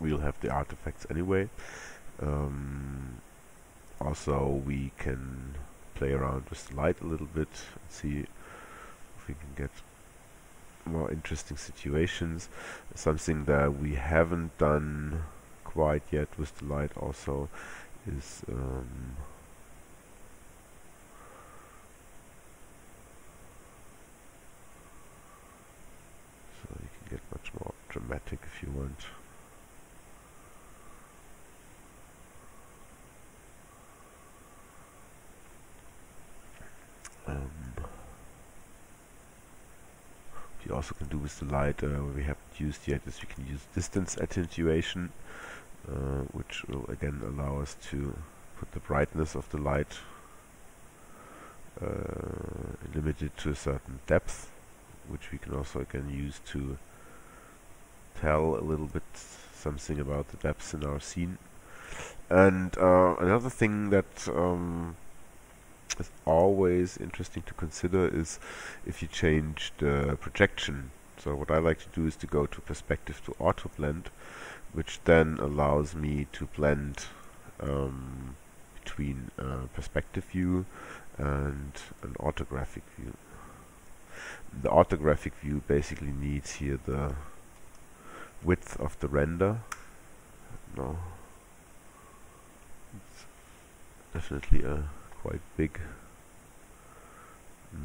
we'll have the artifacts anyway. Um, also, we can play around with the light a little bit and see if we can get more interesting situations. Something that we haven't done quite yet with the light also is um, so you can get much more dramatic if you want. Um, you also can do with the light uh, we haven't used yet is we can use distance attenuation uh, which will again allow us to put the brightness of the light uh, limited to a certain depth which we can also again use to tell a little bit something about the depths in our scene. And uh, another thing that um, is always interesting to consider is if you change the projection so what I like to do is to go to perspective to auto blend which then allows me to blend um, between a perspective view and an orthographic view. The orthographic view basically needs here the width of the render. No. It's definitely a quite big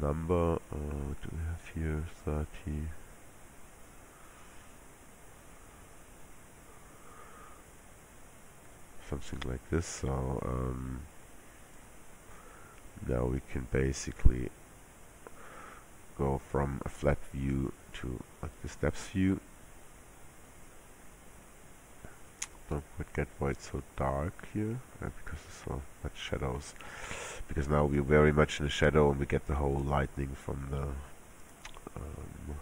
number. Uh, do we have here? 30. Something like this. So um, now we can basically go from a flat view to like the steps view quite get why it's so dark here uh, because there's so much shadows. Because now we're very much in the shadow and we get the whole lightning from the um,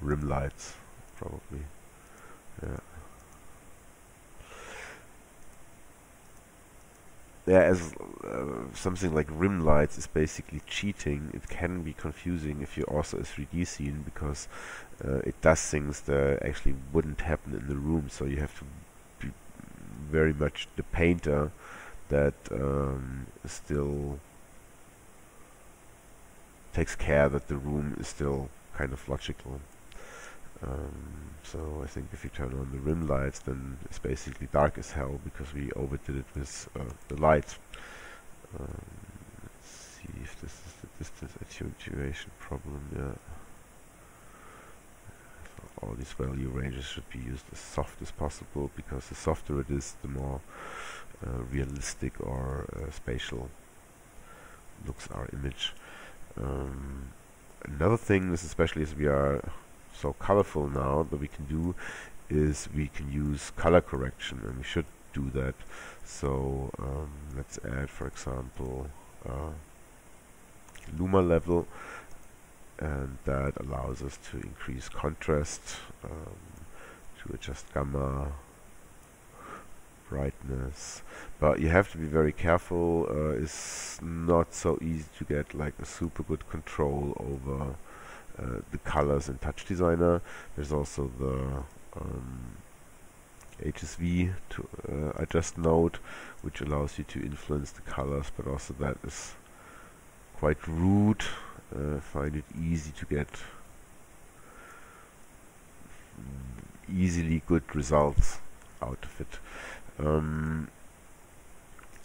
rim lights probably. Yeah. Yeah, as uh, something like rim lights is basically cheating, it can be confusing if you're also a 3D scene because uh, it does things that actually wouldn't happen in the room. So you have to very much the painter that um, still takes care that the room is still kind of logical. Um, so I think if you turn on the rim lights then it's basically dark as hell because we overdid it with uh, the lights. Um, let's see if this is the distance attenuation problem, yeah. All these value ranges should be used as soft as possible because the softer it is the more uh, realistic or uh, spatial looks our image. Um, another thing is especially as we are so colorful now that we can do is we can use color correction and we should do that so um, let's add for example uh, luma level and that allows us to increase contrast um, to adjust gamma brightness but you have to be very careful uh, it's not so easy to get like a super good control over uh, the colors in TouchDesigner. There's also the um, HSV to uh, adjust node, which allows you to influence the colors, but also that is quite rude. Uh, find it easy to get easily good results out of it. Um,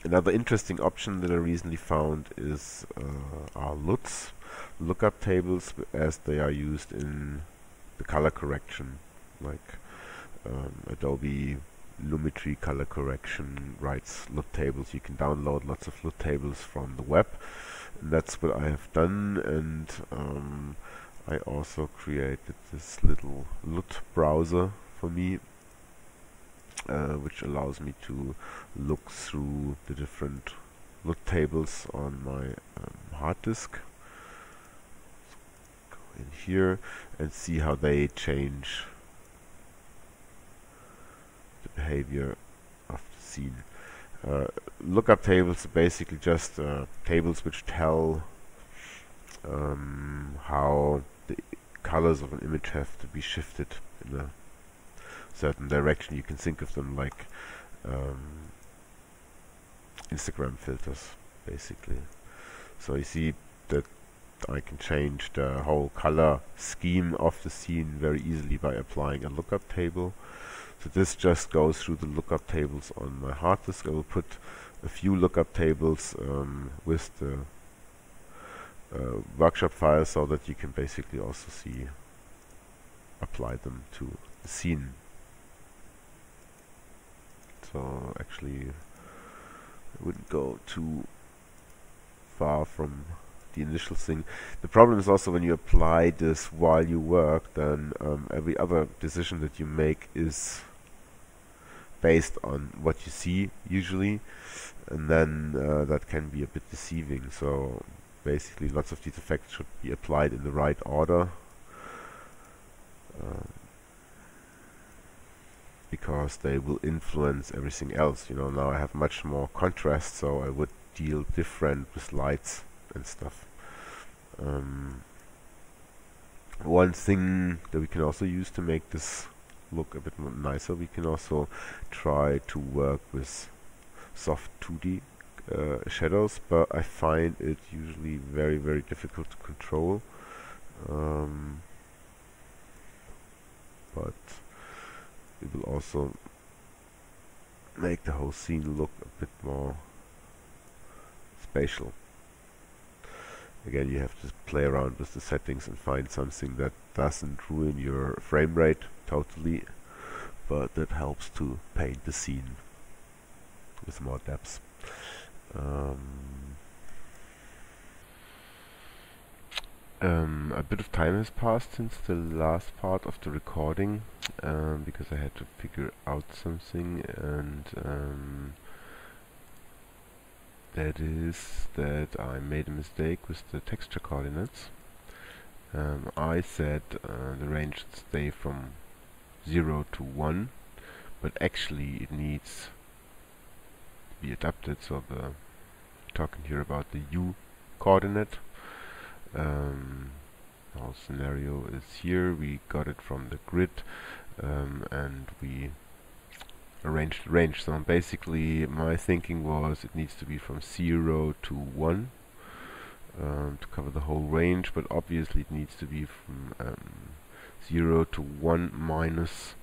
another interesting option that I recently found is uh, our LUTs lookup tables as they are used in the color correction like um, Adobe Lumetri color correction writes LUT tables you can download lots of LUT tables from the web that's what I have done and um, I also created this little LUT browser for me uh, which allows me to look through the different LUT tables on my um, hard disk Go in here and see how they change the behavior of the scene. Uh, lookup tables are basically just uh, tables which tell um, how the colors of an image have to be shifted in a certain direction. You can think of them like um, Instagram filters, basically. So you see that I can change the whole color scheme of the scene very easily by applying a lookup table. So this just goes through the lookup tables on my hard disk. I will put a few lookup tables um, with the uh, workshop files so that you can basically also see apply them to the scene. So actually I wouldn't go too far from the initial thing. The problem is also when you apply this while you work, then um, every other decision that you make is based on what you see usually, and then uh, that can be a bit deceiving. So basically, lots of these effects should be applied in the right order. Uh, because they will influence everything else. You know, now I have much more contrast, so I would deal different with lights and stuff. Um, one thing that we can also use to make this look a bit nicer, we can also try to work with soft 2D uh, shadows, but I find it usually very, very difficult to control. Um, but it will also make the whole scene look a bit more spatial. Again, you have to play around with the settings and find something that doesn't ruin your frame rate totally, but that helps to paint the scene with more depth. Um, um, a bit of time has passed since the last part of the recording um, because I had to figure out something and um, that is that I made a mistake with the texture coordinates. Um, I said uh, the range should stay from 0 to 1 but actually it needs to be adapted. So the talking here about the u coordinate. Um, our scenario is here. We got it from the grid um, and we arranged range so basically my thinking was it needs to be from 0 to 1 um, to cover the whole range but obviously it needs to be from um, 0 to 1 minus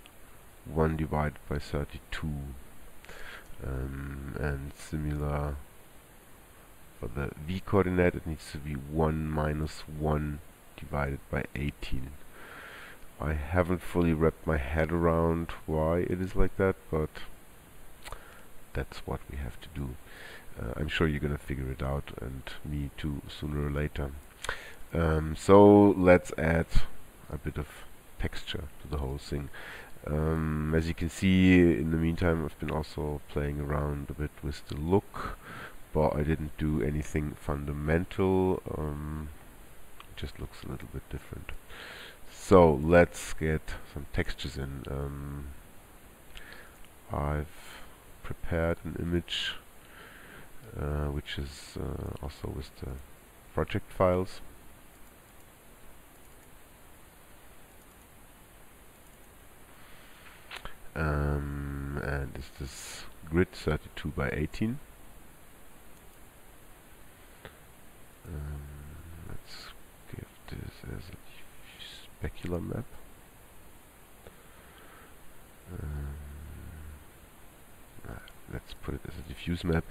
1 divided by 32 um, and similar for the v coordinate it needs to be 1 minus 1 divided by 18 I haven't fully wrapped my head around why it is like that but that's what we have to do. Uh, I'm sure you're gonna figure it out and me too sooner or later. Um, so let's add a bit of texture to the whole thing. Um, as you can see in the meantime I've been also playing around a bit with the look but I didn't do anything fundamental. Um, it just looks a little bit different so let's get some textures in. Um, I've prepared an image uh, which is uh, also with the project files. Um, and this is grid 32 by 18 um, let's give this as a specular map um, uh, let's put it as a diffuse map.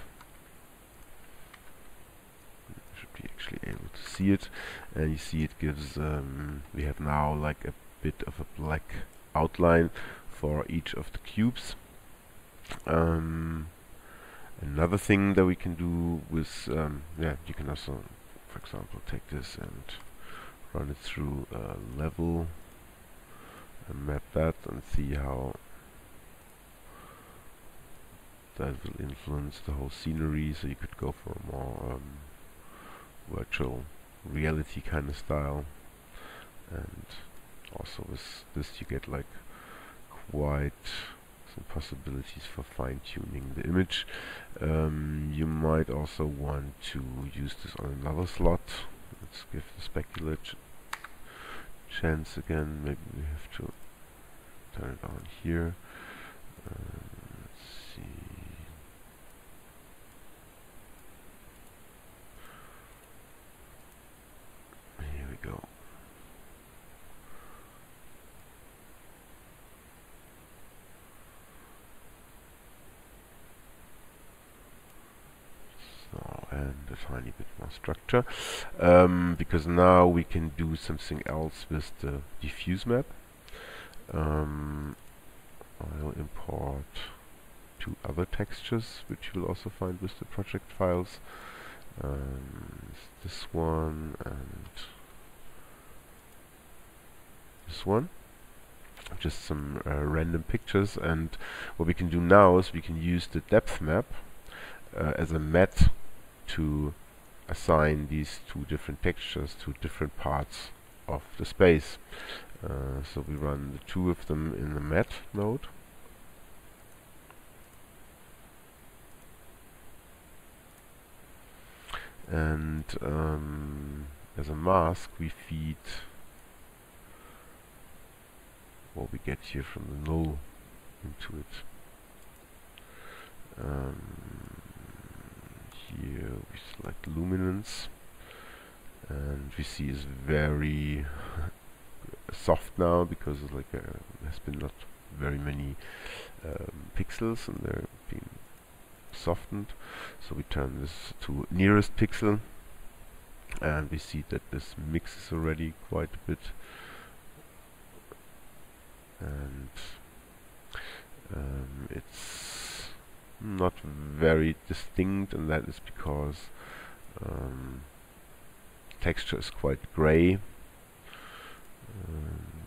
Should be actually able to see it. And you see it gives um, we have now like a bit of a black outline for each of the cubes. Um, another thing that we can do with, um, yeah, you can also, for example, take this and run it through a level and map that and see how that will influence the whole scenery so you could go for a more um, virtual reality kind of style and also with this you get like quite some possibilities for fine-tuning the image. Um, you might also want to use this on another slot. Let's give the specular ch chance again. Maybe we have to turn it on here. Um, let's see. Here we go. and a tiny bit more structure. Um, because now we can do something else with the diffuse map. Um, I'll import two other textures which you will also find with the project files. Um, this one and this one. Just some uh, random pictures. And what we can do now is we can use the depth map uh, as a mat to assign these two different textures to different parts of the space. Uh, so we run the two of them in the mat mode. And um, as a mask we feed what we get here from the null into it. Um, here we select luminance and we see is very soft now because like uh, there's been not very many um, pixels and they're being softened. So we turn this to nearest pixel and we see that this mixes already quite a bit and um, it's not very distinct and that is because um, texture is quite gray. Um,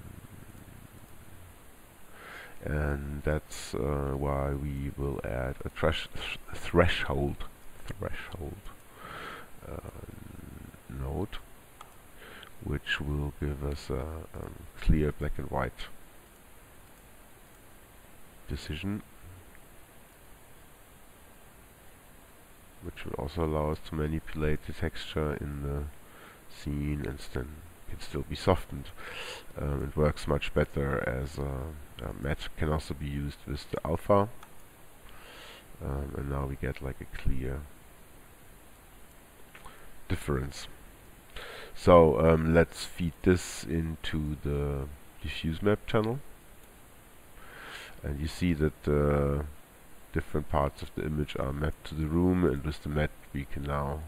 and that's uh, why we will add a th threshold threshold uh, node which will give us a, a clear black and white decision which will also allow us to manipulate the texture in the scene and then can still be softened. Um, it works much better as a, a matte can also be used with the alpha um, and now we get like a clear difference. So um, let's feed this into the diffuse map channel and you see that the different parts of the image are mapped to the room and with the map we can now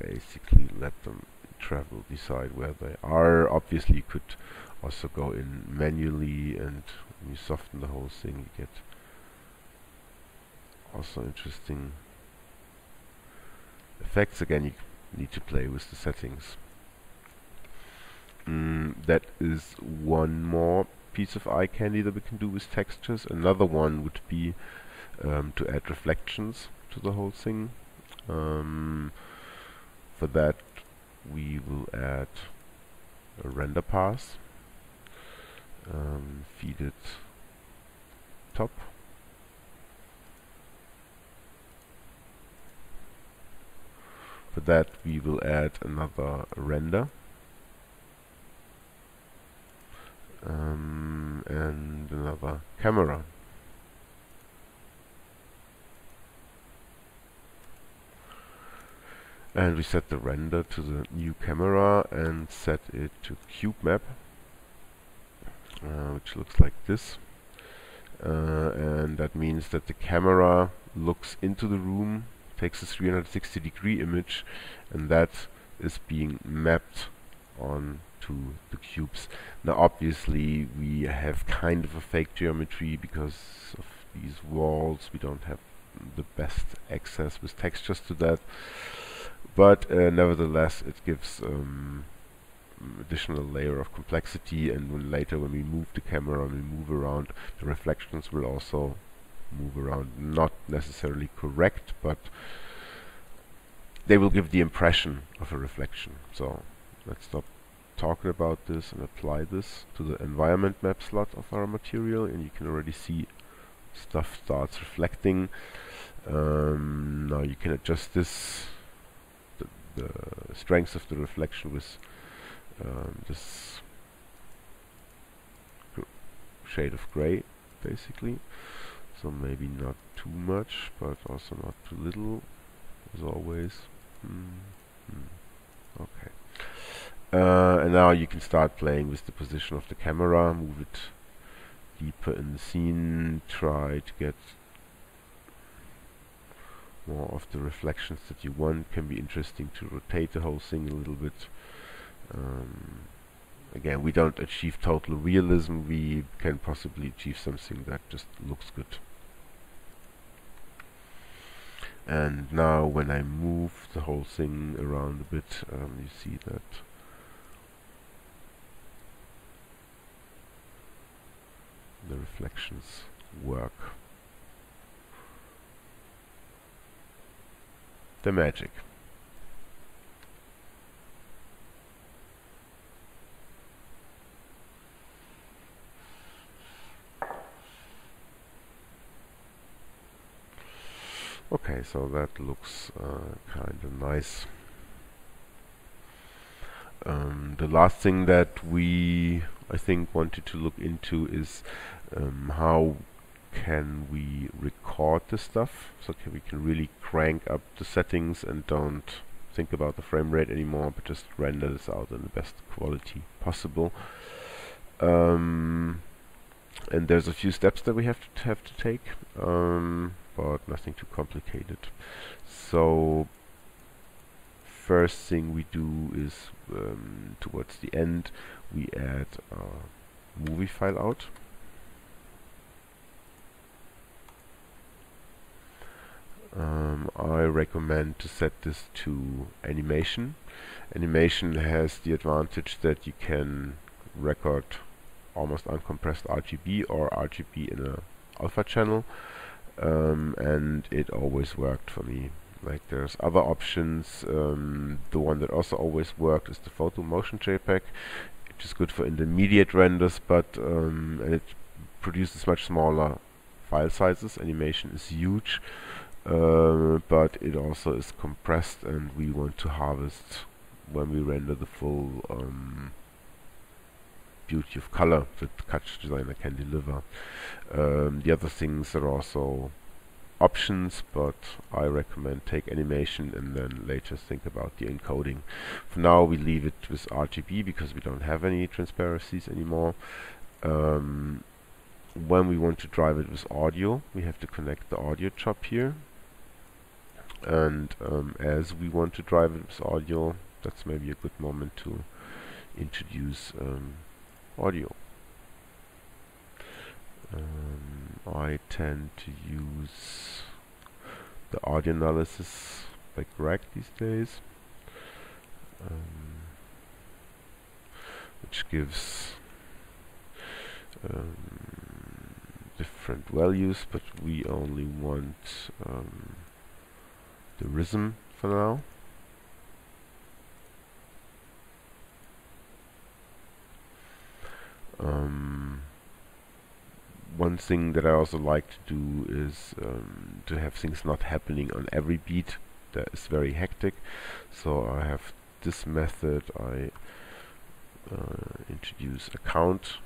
basically let them travel decide where they are. Obviously you could also go in manually and you soften the whole thing you get also interesting effects. Again you need to play with the settings. Mm, that is one more piece of eye candy that we can do with textures. Another one would be um, to add reflections to the whole thing. Um, for that we will add a render pass, um, feed it top, for that we will add another render um, and another camera. And we set the render to the new camera and set it to cube map, uh, which looks like this. Uh, and that means that the camera looks into the room, takes a 360 degree image, and that is being mapped on to the cubes. Now obviously we have kind of a fake geometry because of these walls. We don't have the best access with textures to that. But uh, nevertheless it gives um, additional layer of complexity and when later when we move the camera and we move around the reflections will also move around not necessarily correct but they will give the impression of a reflection so let's stop talking about this and apply this to the environment map slot of our material and you can already see stuff starts reflecting. Um, now you can adjust this the, the, strength of the reflection with um, this shade of gray basically. So maybe not too much but also not too little as always. Mm, mm. okay uh, and now you can start playing with the position of the camera, move it deeper in the scene, try to get more of the reflections that you want. Can be interesting to rotate the whole thing a little bit. Um, again, we don't achieve total realism, we can possibly achieve something that just looks good. And now when I move the whole thing around a bit, um, you see that the reflections work. The magic. Okay, so that looks uh, kind of nice. Um, the last thing that we, I think, wanted to look into is um, how can we record the stuff so can we can really crank up the settings and don't think about the frame rate anymore but just render this out in the best quality possible. Um, and there's a few steps that we have to have to take um, but nothing too complicated. So first thing we do is um, towards the end we add a movie file out um, I recommend to set this to animation. Animation has the advantage that you can record almost uncompressed RGB or RGB in a alpha channel. Um, and it always worked for me. Like there's other options. Um, the one that also always worked is the photo motion JPEG which is good for intermediate renders but um, and it produces much smaller file sizes. Animation is huge uh, but it also is compressed and we want to harvest when we render the full um, beauty of color that TouchDesigner can deliver. Um, the other things are also options, but I recommend take animation and then later think about the encoding. For now we leave it with RGB because we don't have any transparencies anymore. Um, when we want to drive it with audio, we have to connect the audio CHOP here. And um, as we want to drive with audio, that's maybe a good moment to introduce um, audio. Um, I tend to use the audio analysis like Greg these days, um, which gives um, different values, but we only want um, the rhythm for now. Um, one thing that I also like to do is um, to have things not happening on every beat that is very hectic. So I have this method. I uh, introduce a count.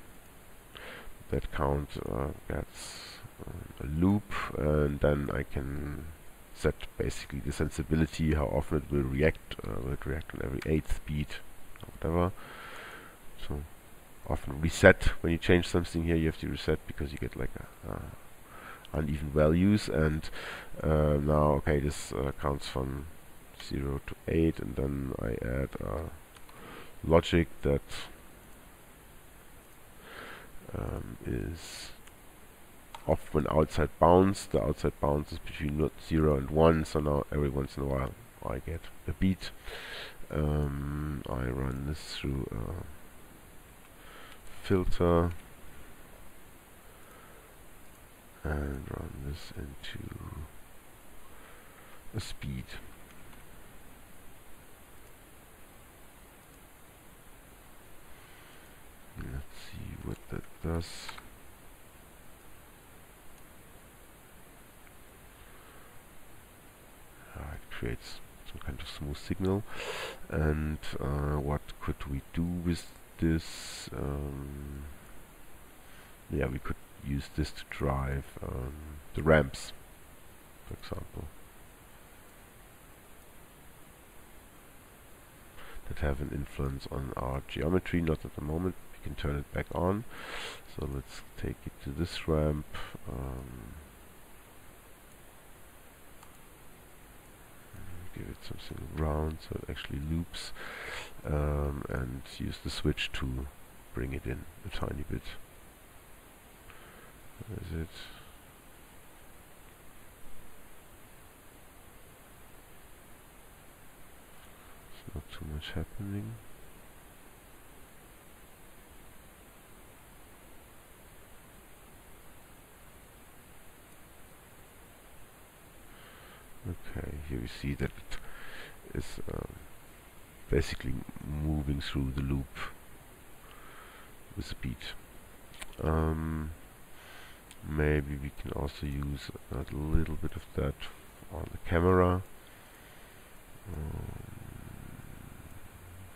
That count uh, gets uh, a loop and then I can set basically the sensibility how often it will react uh, will it react on every eighth beat or whatever. So often reset. When you change something here you have to reset because you get like a, uh, uneven values. And uh, now okay this uh, counts from 0 to 8 and then I add a logic that um, is off when outside bounds the outside bounds is between 0 and 1 so now every once in a while I get a beat um, I run this through a filter and run this into a speed. Let's see what that does. Uh, it creates some kind of smooth signal. And uh, what could we do with this? Um, yeah we could use this to drive um, the ramps for example. That have an influence on our geometry not at the moment. We can turn it back on. So let's take it to this ramp. Um, give it something round so it actually loops um, and use the switch to bring it in a tiny bit. Is it? It's not too much happening. Okay, here we see that it is um, basically moving through the loop with speed. Um, maybe we can also use a little bit of that on the camera. Um,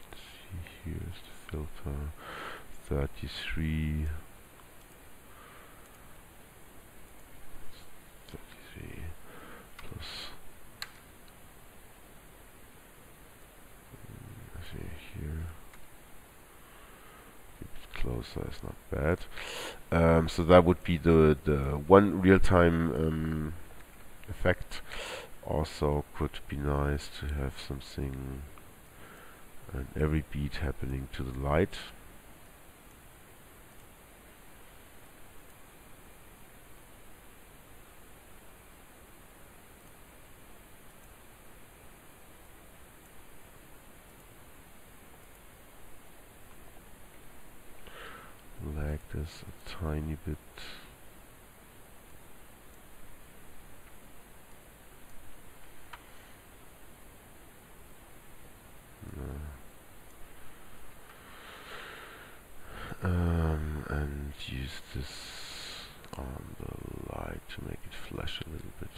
let's see, here's the filter 33. 33 plus shadow size not bad. Um, so that would be the the one real-time um, effect. Also could be nice to have something and every beat happening to the light like this a tiny bit um, and use this on the light to make it flash a little bit.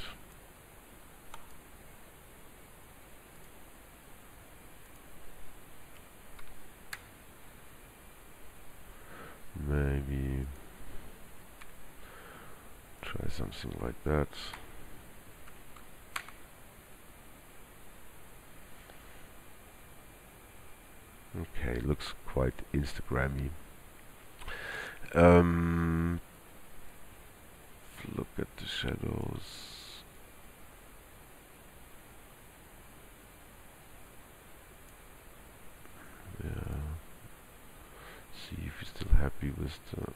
Maybe try something like that. Okay, looks quite Instagrammy. Um, look at the shadows. Yeah. See if we're still happy with the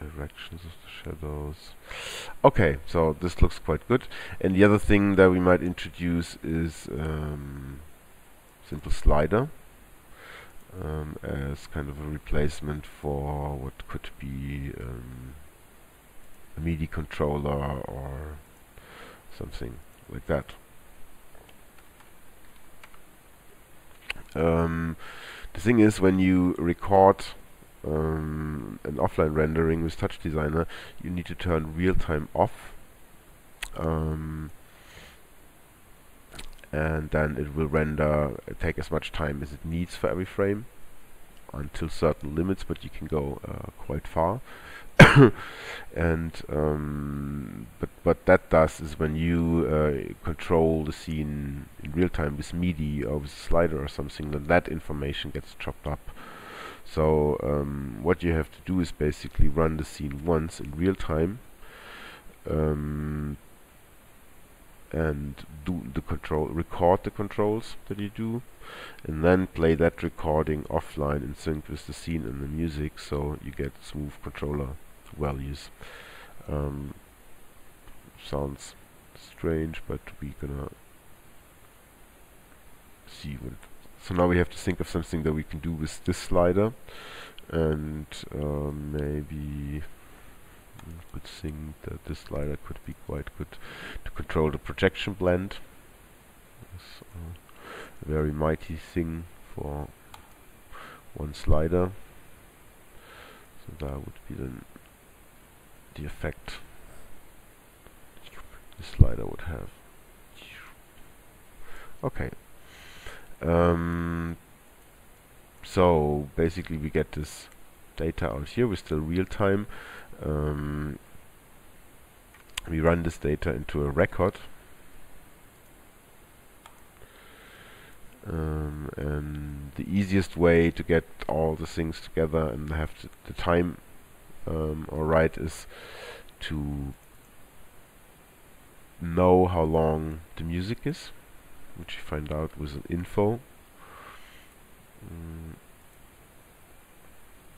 directions of the shadows. Okay, so this looks quite good. And the other thing that we might introduce is um, simple slider um, as kind of a replacement for what could be um, a MIDI controller or something like that. Um, the thing is, when you record um, an offline rendering with TouchDesigner, you need to turn real-time off. Um, and then it will render take as much time as it needs for every frame until certain limits but you can go uh, quite far. And um, but what that does is when you uh, control the scene in real time with MIDI or with a slider or something then that information gets chopped up so um, what you have to do is basically run the scene once in real time um, and do the control record the controls that you do and then play that recording offline in sync with the scene and the music so you get smooth controller values. Um, sounds strange but we're gonna see what so now we have to think of something that we can do with this slider and uh, maybe could think that this slider could be quite good to control the projection blend. It's a very mighty thing for one slider. So that would be then the effect the slider would have. Okay. Um, so basically we get this data out here. We're still real time um, we run this data into a record um, and the easiest way to get all the things together and have the time um, alright is to know how long the music is which you find out with an info. Mm.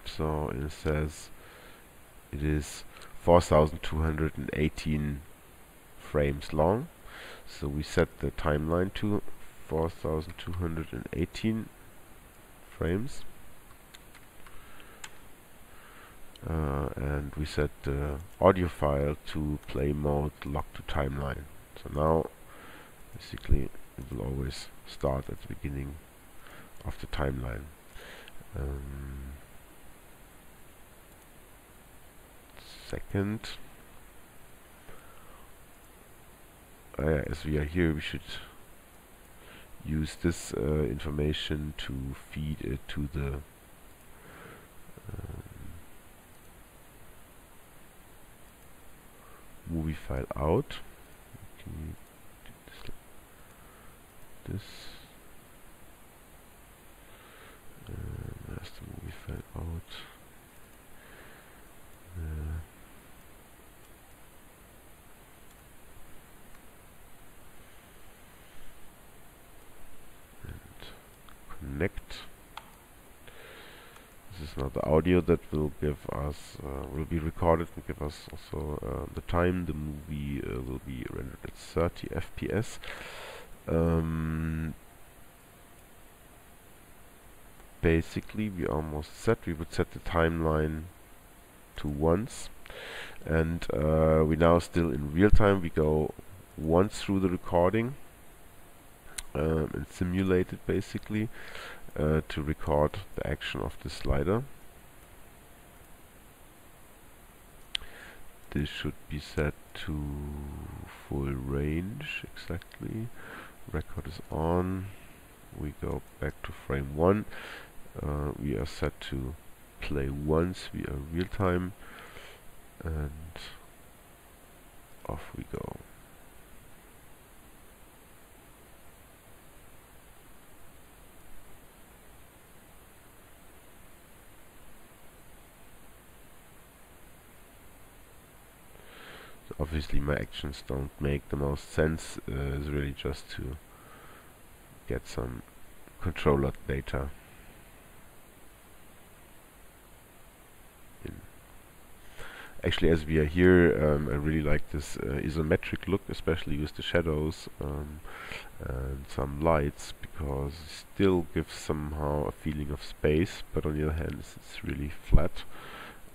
so it says it is 4218 frames long. So we set the timeline to 4218 frames. Uh, and we set the audio file to play mode lock to timeline. So now basically it will always start at the beginning of the timeline um, second. Uh, as we are here, we should use this uh, information to feed it to the um, movie file out this. And as the movie file out, uh, And connect. This is now the audio that will give us, uh, will be recorded and give us also uh, the time the movie uh, will be rendered at 30 FPS um, basically we almost set we would set the timeline to once and uh, we now still in real time we go once through the recording um, and simulate it basically uh, to record the action of the slider. This should be set to full range exactly. Record is on. We go back to frame 1. Uh, we are set to play once. We are real time and off we go. Obviously my actions don't make the most sense uh, is really just to get some controller data. Actually as we are here um, I really like this uh, isometric look especially with the shadows um, and some lights because it still gives somehow a feeling of space but on the other hand it's, it's really flat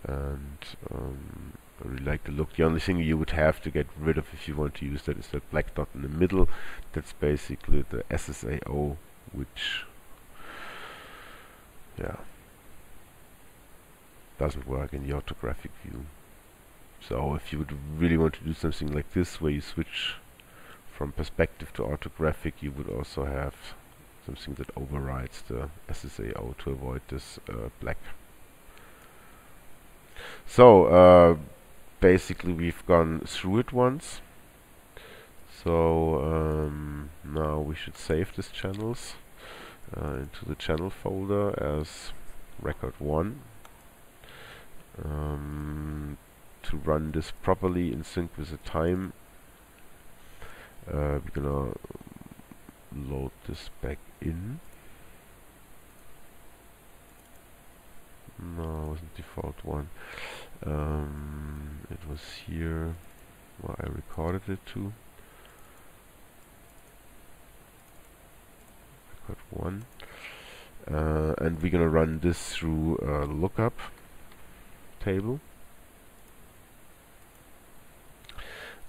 and um, I really like the look. The only thing you would have to get rid of if you want to use that is that black dot in the middle. That's basically the SSAO, which, yeah, doesn't work in the orthographic view. So if you would really want to do something like this, where you switch from perspective to orthographic, you would also have something that overrides the SSAO to avoid this uh, black. So, uh, basically we've gone through it once. So um, now we should save these channels uh, into the channel folder as record 1 um, to run this properly in sync with the time. Uh, we're gonna load this back in. No, it wasn't default one. Um, it was here where I recorded it to. Record one. Uh, and we're gonna run this through a lookup table.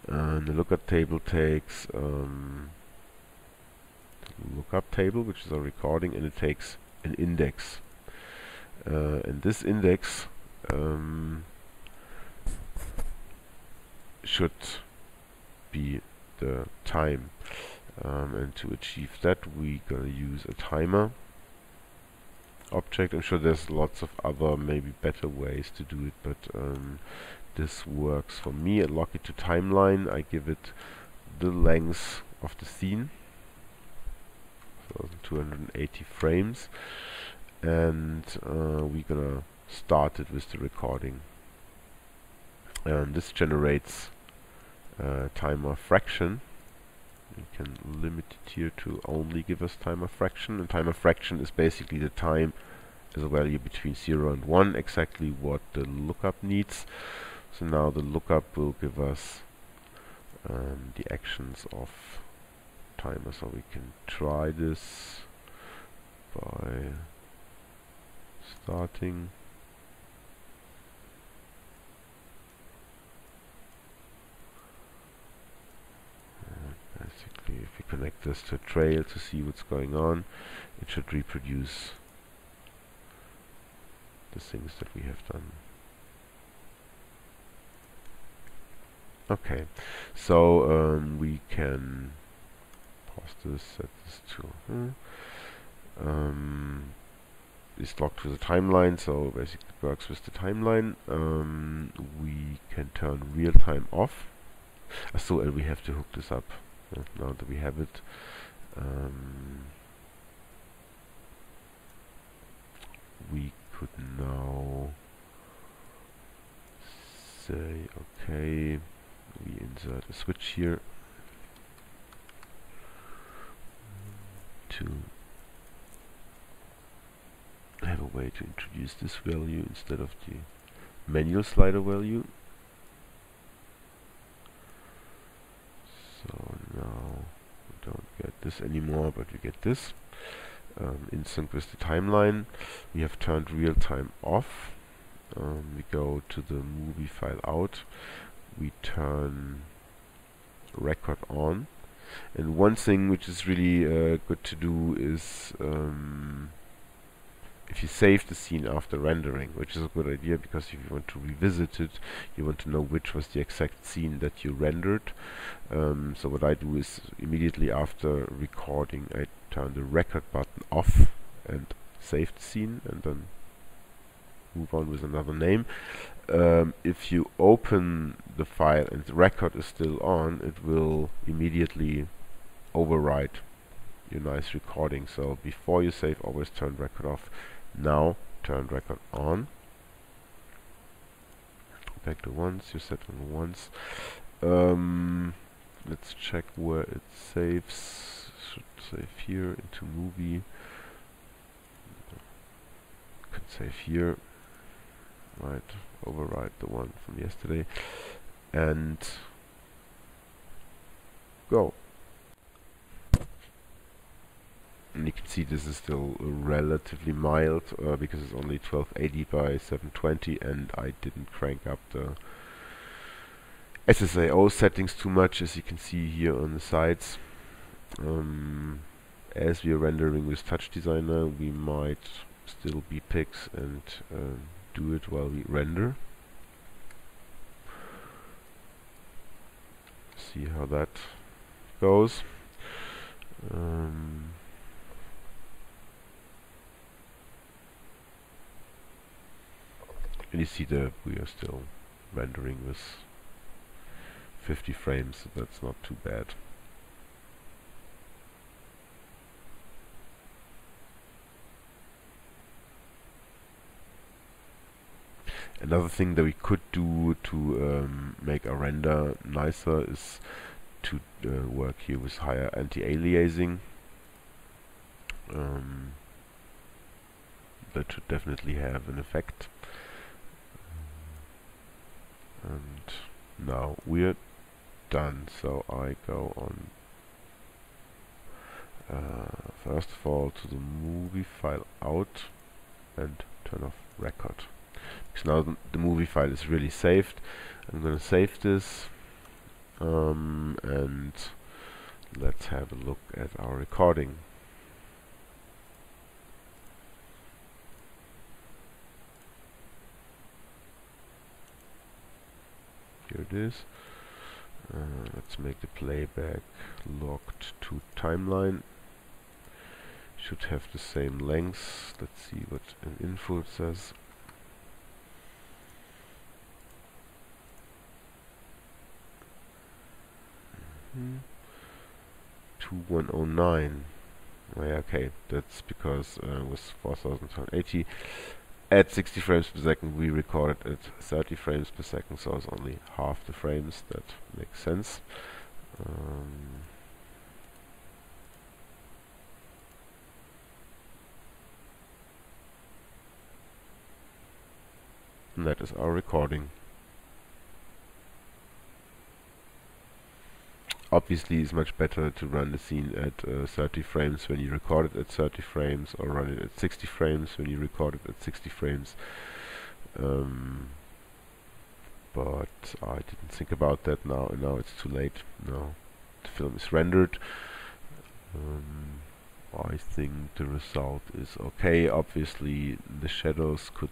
And the lookup table takes um, lookup table, which is a recording, and it takes an index. Uh, and this index um, should be the time um, and to achieve that we're gonna use a timer object. I'm sure there's lots of other maybe better ways to do it but um, this works for me. I lock it to timeline. I give it the length of the scene. 280 frames. And uh, we're gonna start it with the recording. And this generates uh, timer fraction. You can limit it here to only give us time timer fraction and time timer fraction is basically the time as a value between 0 and 1 exactly what the lookup needs. So now the lookup will give us um, the actions of timer. So we can try this by starting if we connect this to a trail to see what's going on. It should reproduce the things that we have done. Okay so um, we can pause this set this to hmm, um, is locked to the timeline so basically it works with the timeline. Um, we can turn real time off. So uh, we have to hook this up now that we have it um, we could now say okay we insert a switch here to have a way to introduce this value instead of the manual slider value. So now we don't get this anymore, but we get this. Um, in sync with the timeline. We have turned real time off. Um, we go to the movie file out. We turn record on. And one thing which is really uh, good to do is um, if you save the scene after rendering, which is a good idea because if you want to revisit it, you want to know which was the exact scene that you rendered. Um, so what I do is immediately after recording, I turn the record button off and save the scene and then move on with another name. Um, if you open the file and the record is still on, it will immediately overwrite your nice recording. So before you save, always turn record off. Now turn record on. Back to once, you set on once. Um, let's check where it saves. Should save here into movie. Could save here. Right, override the one from yesterday. And go. and you can see this is still relatively mild uh, because it's only 1280 by 720 and I didn't crank up the SSAO settings too much as you can see here on the sides. Um, as we are rendering with TouchDesigner we might still be pigs and uh, do it while we render. See how that goes. Um, and you see that we are still rendering with 50 frames so that's not too bad Another thing that we could do to um, make our render nicer is to uh, work here with higher anti-aliasing. Um, that should definitely have an effect and now we're done so I go on uh, first of all to the movie file out and turn off record. Because now the, movie file is really saved. I'm gonna save this um, and let's have a look at our recording here it is. Uh, let's make the playback locked to timeline. Should have the same length. Let's see what an info says. Mm -hmm. 2109 yeah, okay. That's because uh, it was 4080 at 60 frames per second we recorded at 30 frames per second so it's only half the frames that makes sense. Um, that is our recording obviously it's much better to run the scene at uh, 30 frames when you record it at 30 frames or run it at 60 frames when you record it at 60 frames. Um, but I didn't think about that now and now it's too late. Now the film is rendered. Um, I think the result is okay. Obviously the shadows could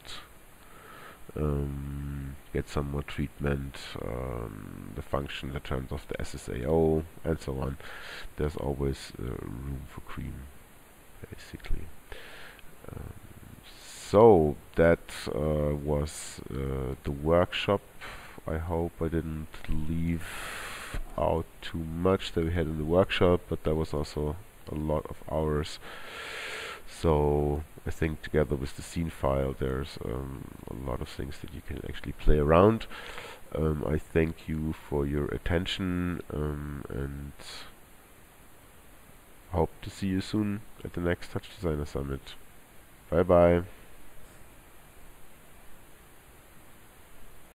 um, get some more treatment, um, the function that terms of the SSAO, and so on. There's always uh, room for cream, basically. Um, so that uh, was uh, the workshop. I hope I didn't leave out too much that we had in the workshop, but there was also a lot of hours. So I think together with the scene file there's um, a lot of things that you can actually play around. Um, I thank you for your attention um, and hope to see you soon at the next TouchDesigner Summit. Bye bye.